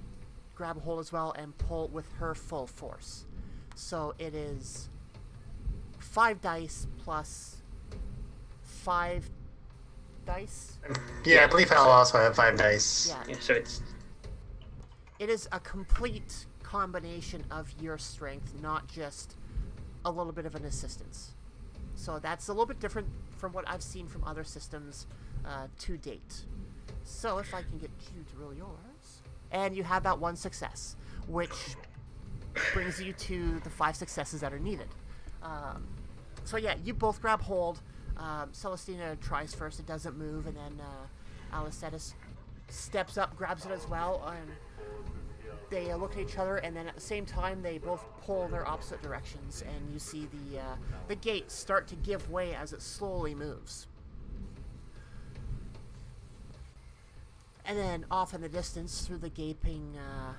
grab a hold as well and pull with her full force. So it is five dice plus five dice. Yeah, I believe I'll also have five dice. Yeah, Yeah, so it's it is a complete combination of your strength, not just a little bit of an assistance. So that's a little bit different from what I've seen from other systems uh, to date. So if I can get you to roll yours, and you have that one success, which brings you to the five successes that are needed. Um, so yeah, you both grab hold. Um, Celestina tries first; it doesn't move, and then uh, Alicetus steps up, grabs it as well, and they look at each other, and then at the same time, they both pull their opposite directions, and you see the uh, the gate start to give way as it slowly moves. And then off in the distance, through the gaping uh,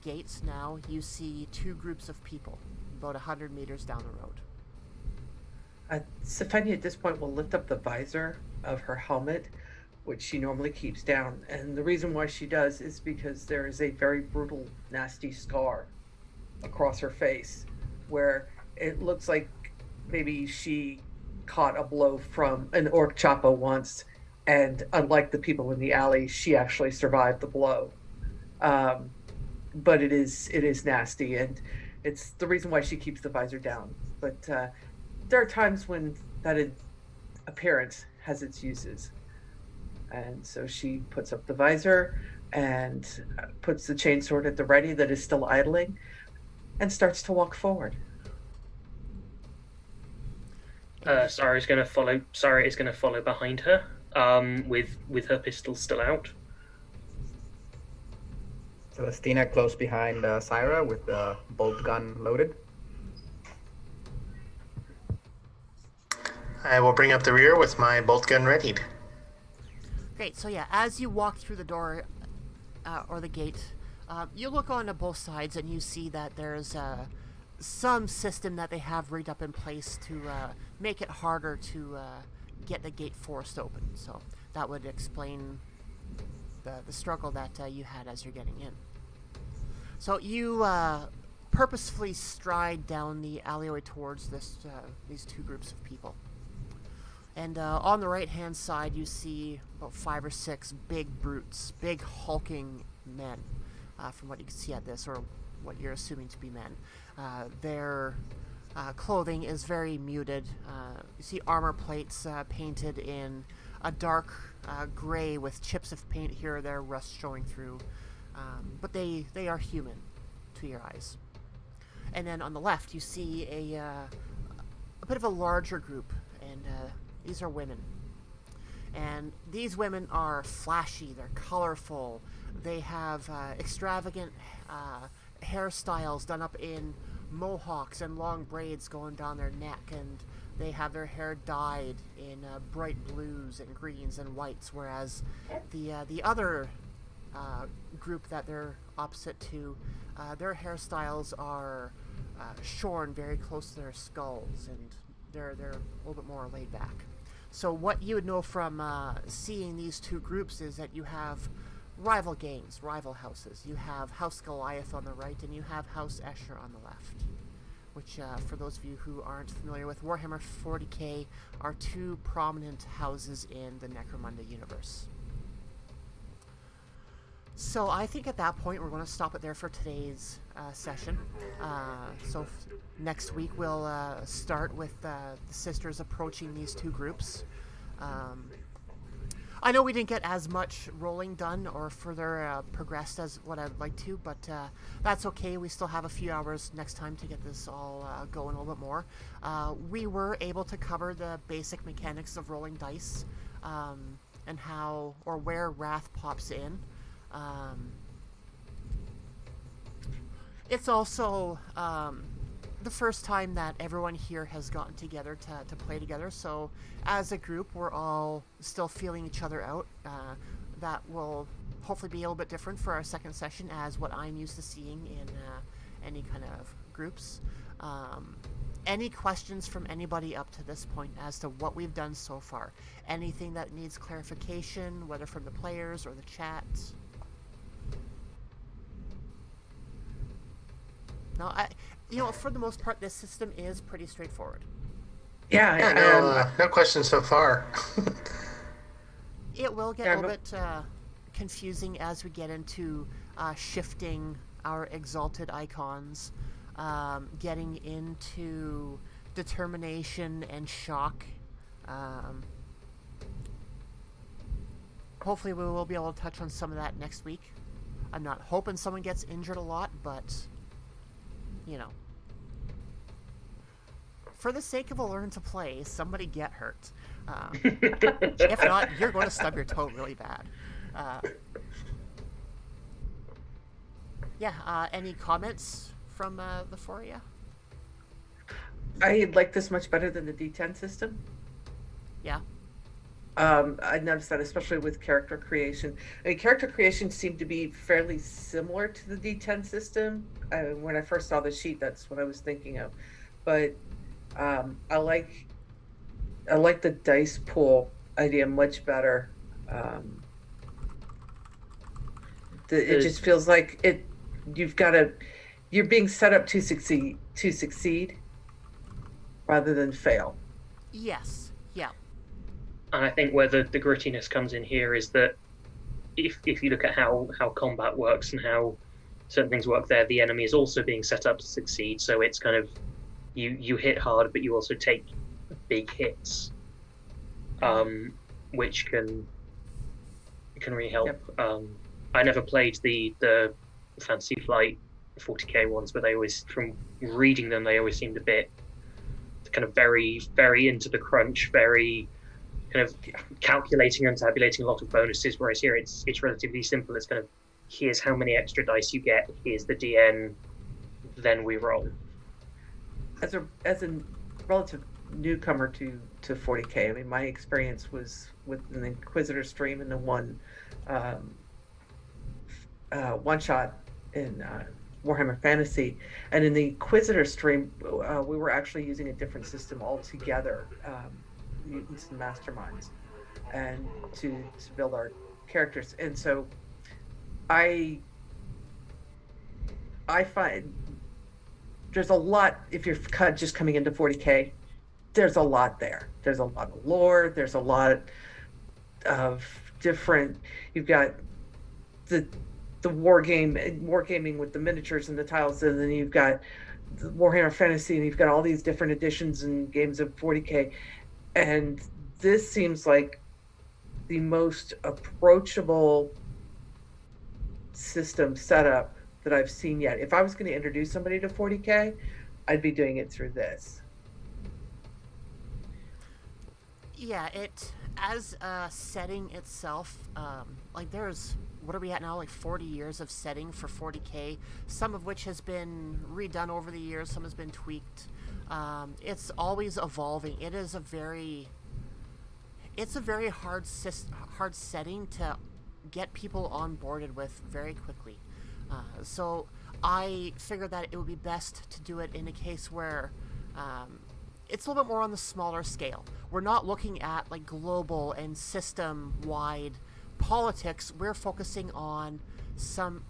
gates, now you see two groups of people, about a hundred meters down the road. Uh, Stephania at this point will lift up the visor of her helmet, which she normally keeps down. And the reason why she does is because there is a very brutal, nasty scar across her face where it looks like maybe she caught a blow from an orc choppa once. And unlike the people in the alley, she actually survived the blow. Um, but it is it is nasty, and it's the reason why she keeps the visor down. But uh, there are times when that appearance has its uses. And so she puts up the visor and uh, puts the chainsword at the ready that is still idling and starts to walk forward. uh, is going to follow. Syra is going to follow behind her, um, with with her pistol still out. Celestina close behind uh, Syra with the bolt gun loaded. I will bring up the rear with my bolt gun readied. Great. So yeah, as you walk through the door uh, or the gate, uh, you look onto both sides and you see that there's uh, some system that they have rigged up in place to uh, make it harder to uh, get the gate forced open. So that would explain the the struggle that uh, you had as you're getting in. So you uh, purposefully stride down the alleyway towards this uh, these two groups of people. And uh, on the right hand side, you see about five or six big brutes, big hulking men, uh, from what you can see at this, or what you're assuming to be men. Their uh, clothing is very muted. Uh, you see armor plates uh, painted in a dark uh, gray with chips of paint here or there, rust showing through. Um, but they, they are human to your eyes. And then on the left, you see a, uh, a bit of a larger group, and uh, these are women. And these women are flashy, they're colorful, they have extravagant hairstyles done up in mohawks and long braids going down their neck, and they have their hair dyed in uh, bright blues and greens and whites, whereas the uh, the other uh, group that they're opposite to, uh, their hairstyles are uh, shorn very close to their skulls, and they're they're a little bit more laid back. So what you would know from uh, seeing these two groups is that you have rival gangs, rival houses. You have House Goliath on the right, and you have House Escher on the left. Which, uh, for those of you who aren't familiar with Warhammer 40k, are two prominent houses in the Necromunda universe. So I think at that point we're going to stop it there for today's uh, session. Uh, so next week we'll uh, start with uh, the sisters approaching these two groups. Um, I know we didn't get as much rolling done or further uh, progressed as what I'd like to, but uh, that's okay. We still have a few hours next time to get this all uh, going a little bit more. Uh, we were able to cover the basic mechanics of rolling dice um, and how or where wrath pops in. Um, it's also um, the first time that everyone here has gotten together to, to play together. So, as a group, we're all still feeling each other out. Uh, that will hopefully be a little bit different for our second session, as what I'm used to seeing in uh, any kind of groups. Um, any questions from anybody up to this point as to what we've done so far? Anything that needs clarification, whether from the players or the chat? No, I, you know, for the most part, this system is pretty straightforward. Yeah, Yeah, no, uh, no questions so far. It will get Yeah, a little but- bit uh, confusing as we get into uh, shifting our exalted icons, um, getting into determination and shock. Um, hopefully, we will be able to touch on some of that next week. I'm not hoping someone gets injured a lot, but you know, for the sake of a learn to play, somebody get hurt. Um, if not, you're going to stub your toe really bad. Uh, yeah. Uh, any comments from uh, the four of you? I like this much better than the D10 system. Yeah. Um, I noticed that especially with character creation. I mean, character creation seemed to be fairly similar to the D10 system. Uh, when I first saw the sheet, that's what I was thinking of. But um, I like I like the dice pool idea much better. Um, the, it just feels like it. You've got to. You're being set up to succeed to succeed, rather than fail. Yes. Yeah. And I think where the, the grittiness comes in here is that if if you look at how, how combat works and how certain things work there, the enemy is also being set up to succeed. So it's kind of you you hit hard, but you also take big hits, um, which can can really help. Um, I never played the the Fantasy Flight 40k ones, but they always from reading them they always seemed a bit kind of very very into the crunch, very kind of calculating and tabulating a lot of bonuses. Whereas here it's it's relatively simple. It's kind of here's how many extra dice you get. Here's the DN. Then we roll. As a as a relative newcomer to to 40k i mean my experience was with an inquisitor stream and the one um, uh, one shot in uh, warhammer fantasy. And in the inquisitor stream uh, we were actually using a different system altogether um, mutants and masterminds and to to build our characters. And so i i find there's a lot if you're just coming into 40k there's a lot there. There's a lot of lore. There's a lot of different you've got the the war game war gaming with the miniatures and the tiles and then you've got warhammer fantasy and you've got all these different editions and games of 40k and this seems like the most approachable system setup that I've seen yet. If I was going to introduce somebody to 40k, I'd be doing it through this. Yeah, it as a setting itself, um, like there's what are we at now? Like 40 years of setting for 40k, some of which has been redone over the years, some has been tweaked. Um, it's always evolving. It is a very, it's a very hard hard setting to get people on boarded with very quickly. Uh, so I figured that it would be best to do it in a case where um, it's a little bit more on the smaller scale. We're not looking at like global and system wide politics. We're focusing on some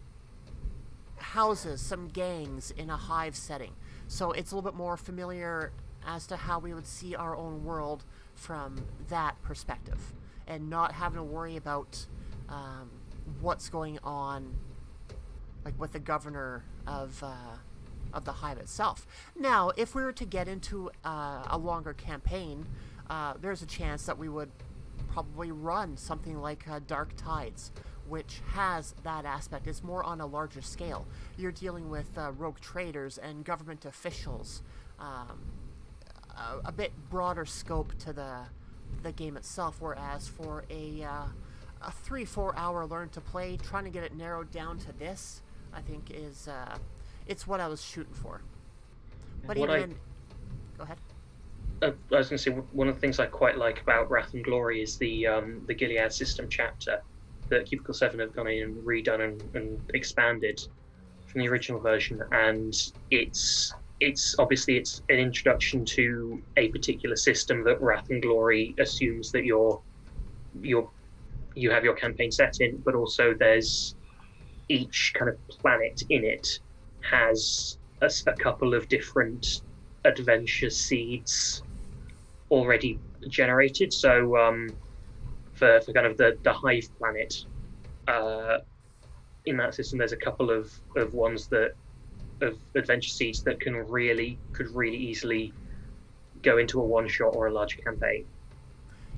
houses, some gangs in a hive setting. So it's a little bit more familiar as to how we would see our own world from that perspective and not having to worry about um, what's going on, like with the governor of uh, of the hive itself. Now, if we were to get into uh, a longer campaign, uh, there's a chance that we would probably run something like uh, Dark Tides, which has that aspect. It's more on a larger scale. You're dealing with uh, rogue traders and government officials. Um, a, a, bit broader scope to the the game itself, whereas for a uh, a three four hour learn to play, trying to get it narrowed down to this, I think is uh, it's what I was shooting for. But What even I- go ahead. Uh, I was going to say one of the things I quite like about Wrath and Glory is the um, the Gilead system chapter that Cubicle Seven have gone in and redone and, and expanded from the original version, and it's it's obviously it's an introduction to a particular system that Wrath and Glory assumes that you're you're you have your campaign set in, but also there's each kind of planet in it has a couple of different adventure seeds already generated. So um, for, for kind of the, the hive planet, uh, in that system, there's a couple of, of ones that of adventure seeds that can really could really easily go into a one shot or a larger campaign.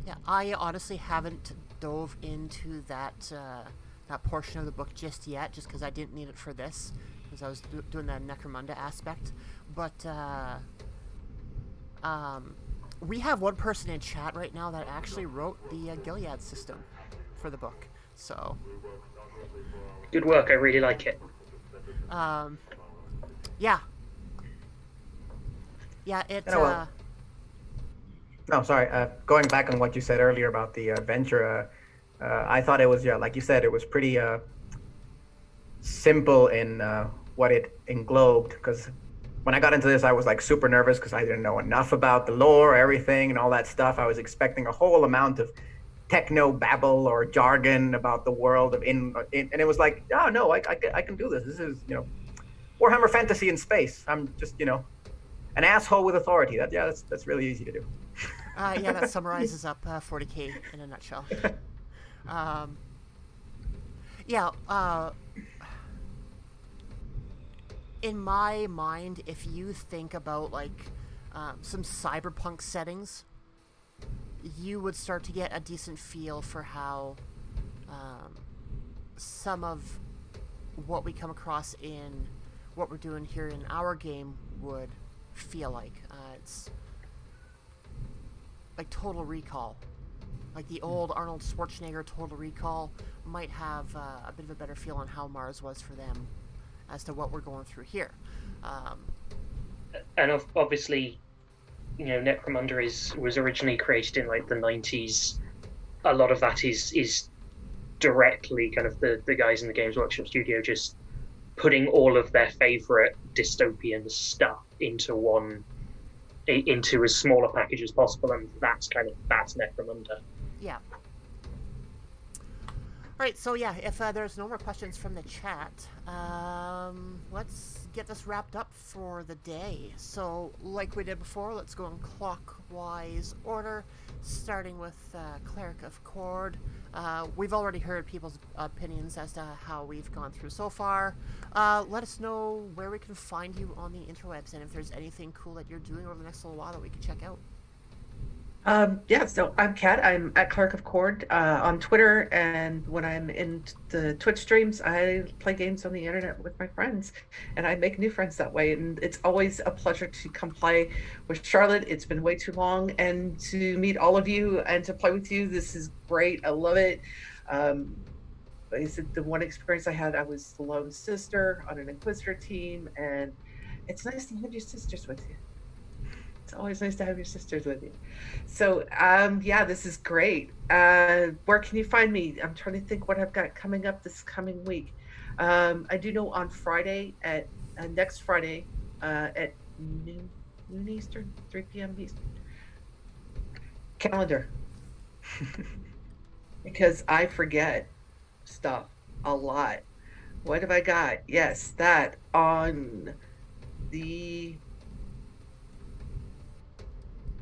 Yeah, I honestly haven't dove into that uh, that portion of the book just yet, just because I didn't need it for this, because I was do- doing the Necromunda aspect. But uh, um, we have one person in chat right now that actually wrote the uh, Gilead system for the book. So Good work. I really like it. um, yeah, yeah, it. You know what? uh, No, sorry. Uh, going back on what you said earlier about the adventure, uh, uh, I thought it was yeah, like you said, it was pretty uh, simple in uh, what it englobed. Because when I got into this, I was like super nervous because I didn't know enough about the lore, everything, and all that stuff. I was expecting a whole amount of techno babble or jargon about the world of in, in and it was like, oh no, I, I, can- I can do this. This is you know Warhammer Fantasy in space. I'm just you know an asshole with authority. That yeah, that's that's really easy to do. Uh, yeah, that summarizes up uh, 40k in a nutshell. Um, yeah, uh, in my mind, if you think about like um, some cyberpunk settings, you would start to get a decent feel for how um, some of what we come across in what we're doing here in our game would feel like. Uh, it's like Total Recall. Like the old Arnold Schwarzenegger Total Recall might have uh, a bit of a better feel on how Mars was for them as to what we're going through here. Um, and obviously, you know, Necromunda is was originally created in like the nineties. A lot of that is is directly kind of the the guys in the Games Workshop studio just putting all of their favorite dystopian stuff into one into as small a package as possible, and that's kind of that's Necromunda. Yeah. All right, so yeah, if uh, there's no more questions from the chat, um, let's get this wrapped up for the day. So, like we did before, let's go in clockwise order, starting with uh, Cleric of Cord. Uh, we've already heard people's opinions as to how we've gone through so far. Uh, let us know where we can find you on the interwebs and if there's anything cool that you're doing over the next little while that we can check out. Um, yeah, so I'm Kat. I'm at Clark of Cord uh, on Twitter, and when I'm in the Twitch streams, I play games on the internet with my friends, and I make new friends that way. And it's always a pleasure to come play with Charlotte. It's been way too long, and to meet all of you and to play with you, this is great. I love it. Um, like I said, the one experience I had, I was the lone sister on an Inquisitor team, and it's nice to have your sisters with you. It's always nice to have your sisters with you. So, um, yeah, this is great. Uh, where can you find me? I'm trying to think what I've got coming up this coming week. Um, I do know on Friday at uh, next Friday uh, at noon, noon Eastern, 3 p.m. Eastern. Calendar. because I forget stuff a lot. What have I got? Yes, that on the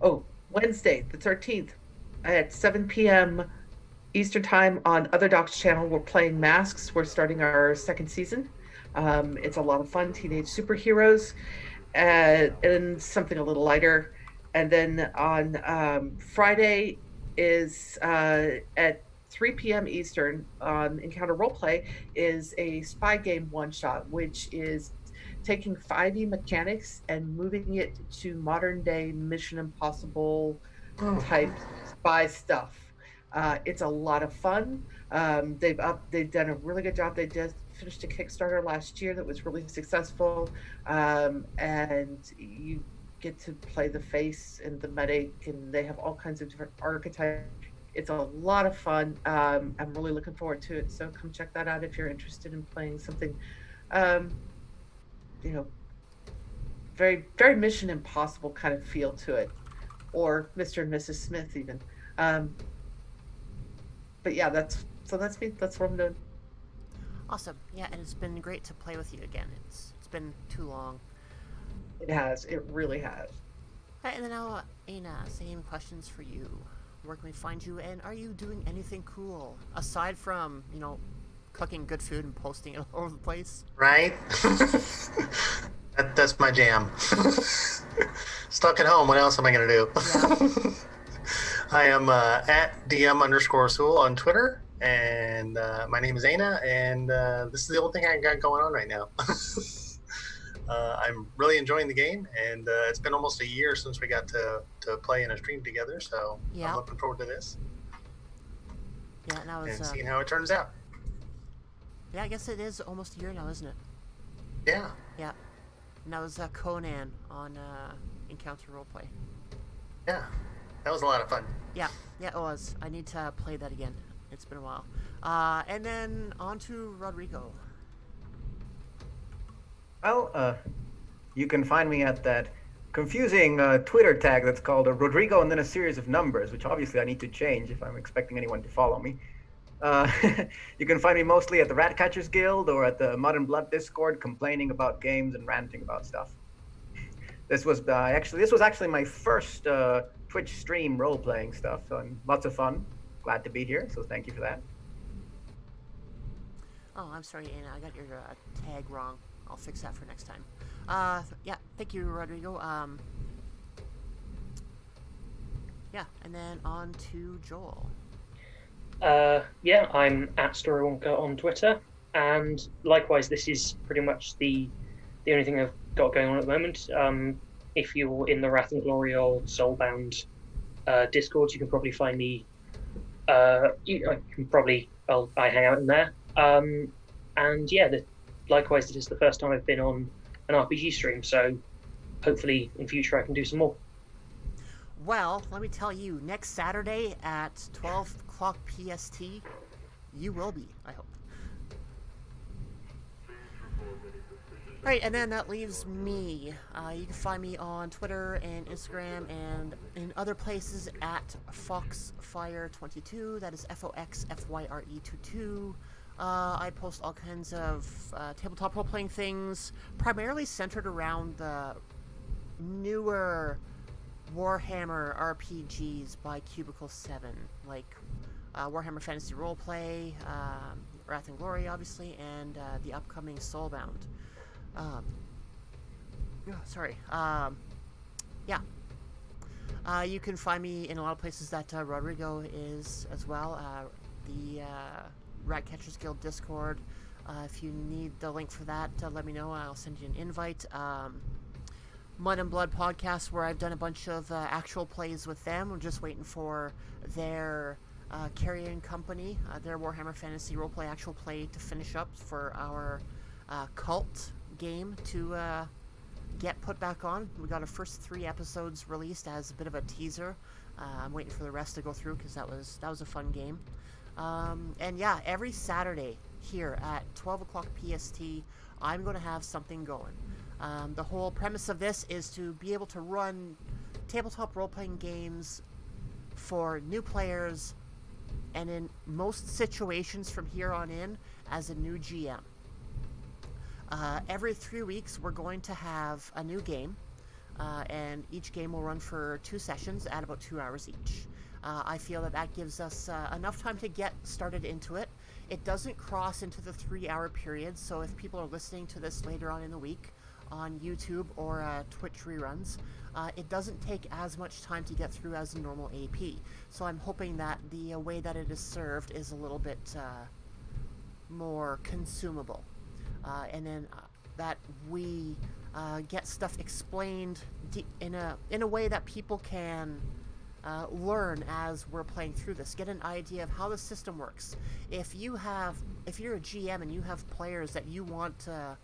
oh Wednesday, the 13th at 7 p.m. Eastern Time on Other Docs channel, we're playing Masks. We're starting our second season. Um, it's a lot of fun, teenage superheroes, uh, and something a little lighter. And then on um, Friday is uh, at 3 p.m. Eastern on Encounter Roleplay is a spy game one shot, which is taking 5e mechanics and moving it to modern day Mission Impossible type spy stuff. Uh, it's a lot of fun. Um, they've up, they've done a really good job. They just finished a Kickstarter last year that was really successful, um, and you get to play the face and the medic, and they have all kinds of different archetypes. It's a lot of fun. Um, I'm really looking forward to it. So come check that out if you're interested in playing something, um, you know, very very Mission Impossible kind of feel to it, or Mr. and Mrs. Smith even. Um, but yeah, that's so that's me. That's what I'm doing. Awesome. Yeah, and it's been great to play with you again. It's it's been too long. It has. It really has. Right, and then now, Aina, same questions for you. Where can we find you, and are you doing anything cool aside from you know cooking good food and posting it all over the place? Right? that, that's my jam. Stuck at home. What else am I going to do? I am uh, at DM underscore Sewell on Twitter, and uh, my name is Aina, and uh, this is the only thing I got going on right now. Uh, I'm really enjoying the game, and uh, it's been almost a year since we got to, to play in a stream together, so Yeah. I'm looking forward to this Yeah, and was. and Uh, seeing how it turns out. Yeah, I guess it is almost a year now, isn't it? Yeah. Yeah. And that was uh, Conan on uh, Encounter Roleplay. Yeah. That was a lot of fun. Yeah, yeah, it was. I need to play that again. It's been a while. Uh, and then on to Rodrigo. Well, uh, you can find me at that confusing uh, Twitter tag that's called uh, Rodrigo and then a series of numbers, which obviously I need to change if I'm expecting anyone to follow me. Uh, you can find me mostly at the Ratcatchers Guild or at the and Blood Discord, complaining about games and ranting about stuff. This was uh, actually this was actually my first uh, Twitch stream role playing stuff, so I'm lots of fun. Glad to be here, so thank you for that. Oh, I'm sorry, Anna. I got your uh, tag wrong. I'll fix that for next time. Uh, yeah, thank you, Rodrigo. Um, yeah, and then on to Joel. Uh, yeah, I'm at Storywonka on Twitter, and likewise, this is pretty much the the only thing I've got going on at the moment. Um, if you're in the Wrath and Glory or Soulbound uh, Discords, you can probably find me. Uh, you, I can probably I'll, I hang out in there. Um, and yeah, the, likewise, this is the first time I've been on an RPG stream, so hopefully in future I can do some more. Well, let me tell you, next Saturday at 12 o'clock PST, you will be, I hope. Right, and then that leaves me. Uh, you can find me on Twitter and Instagram and in other places at Foxfyre22. That is F O X F Y R E 22. Uh, I post all kinds of uh, tabletop role playing things, primarily centered around the newer Warhammer RPGs by Cubicle 7, like uh, Warhammer Fantasy Roleplay, um, Wrath and Glory, obviously, and uh, the upcoming Soulbound. Um, oh, sorry. Um, yeah. Uh, you can find me in a lot of places that uh, Rodrigo is as well. Uh, the uh, Ratcatchers Guild Discord. Uh, if you need the link for that, uh, let me know. I'll send you an invite. Um, Mud and Blood podcast, where I've done a bunch of uh, actual plays with them. I'm just waiting for their uh, carrying company, uh, their Warhammer Fantasy Roleplay actual play to finish up for our uh, Kult game to uh, get put back on. We got our first three episodes released as a bit of a teaser. Uh, I'm waiting for the rest to go through because that was that was a fun game. Um, and yeah, every Saturday here at 12 o'clock PST, I'm going to have something going. Um, the whole premise of this is to be able to run tabletop role playing games for new players and in most situations from here on in as a new GM. Uh, every three weeks, we're going to have a new game, uh, and each game will run for two sessions at about two hours each. Uh, I feel that that gives us uh, enough time to get started into it. It doesn't cross into the three-hour period, so if people are listening to this later on in the week on YouTube or uh, Twitch reruns, uh, it doesn't take as much time to get through as a normal AP. So I'm hoping that the uh, way that it is served is a little bit uh, more consumable, uh, and then uh, that we get stuff explained in a in a way that people can learn as we're playing through this. Get an idea of how the system works. If you have, if you're a GM and you have players that you want to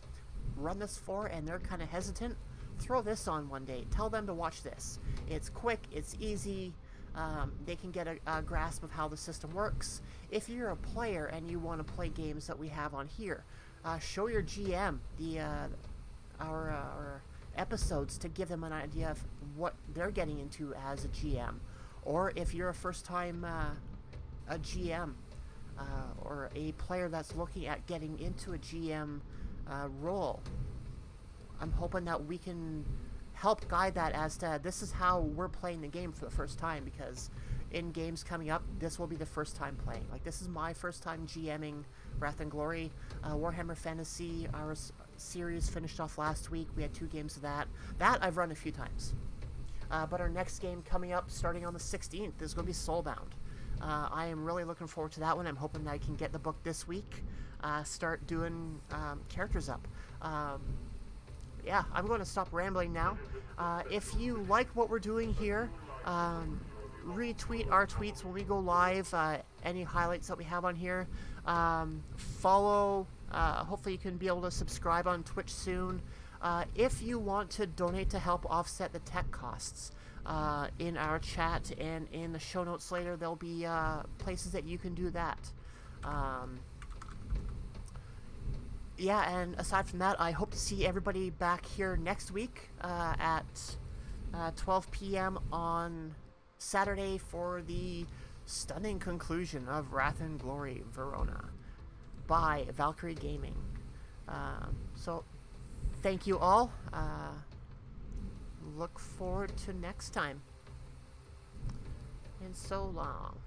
run this for, and they're kind of hesitant, throw this on one day. Tell them to watch this. It's quick. It's easy. Um, they can get a, a grasp of how the system works. If you're a player and you want to play games that we have on here, uh, show your GM the uh, our, uh, our episodes to give them an idea of what they're getting into as a GM. Or if you're a first time uh, a GM uh, or a player that's looking at getting into a GM uh, role, I'm hoping that we can help guide that as to this is how we're playing the game for the first time because in games coming up, this will be the first time playing. Like this is my first time GMing Wrath and Glory, uh, Warhammer Fantasy. Our series finished off last week. We had two games of that. That I've run a few times. Uh, but our next game coming up, starting on the 16th, is going to be Soulbound. Uh, I am really looking forward to that one. I'm hoping that I can get the book this week. Uh, start doing um, characters up. Um, yeah, I'm going to stop rambling now. Uh, if you like what we're doing here, um, retweet our tweets when we go live. Uh, any highlights that we have on here. Um, follow. Uh, hopefully, you can be able to subscribe on Twitch soon. Uh, if you want to donate to help offset the tech costs, uh, in our chat and in the show notes later, there'll be uh, places that you can do that. Um, yeah, and aside from that, I hope to see everybody back here next week uh, at uh, 12 p.m. on Saturday for the stunning conclusion of Wrath and Glory Verona by Valkyrie Gaming. Um, so, thank you all. Uh, look forward to next time. And so long.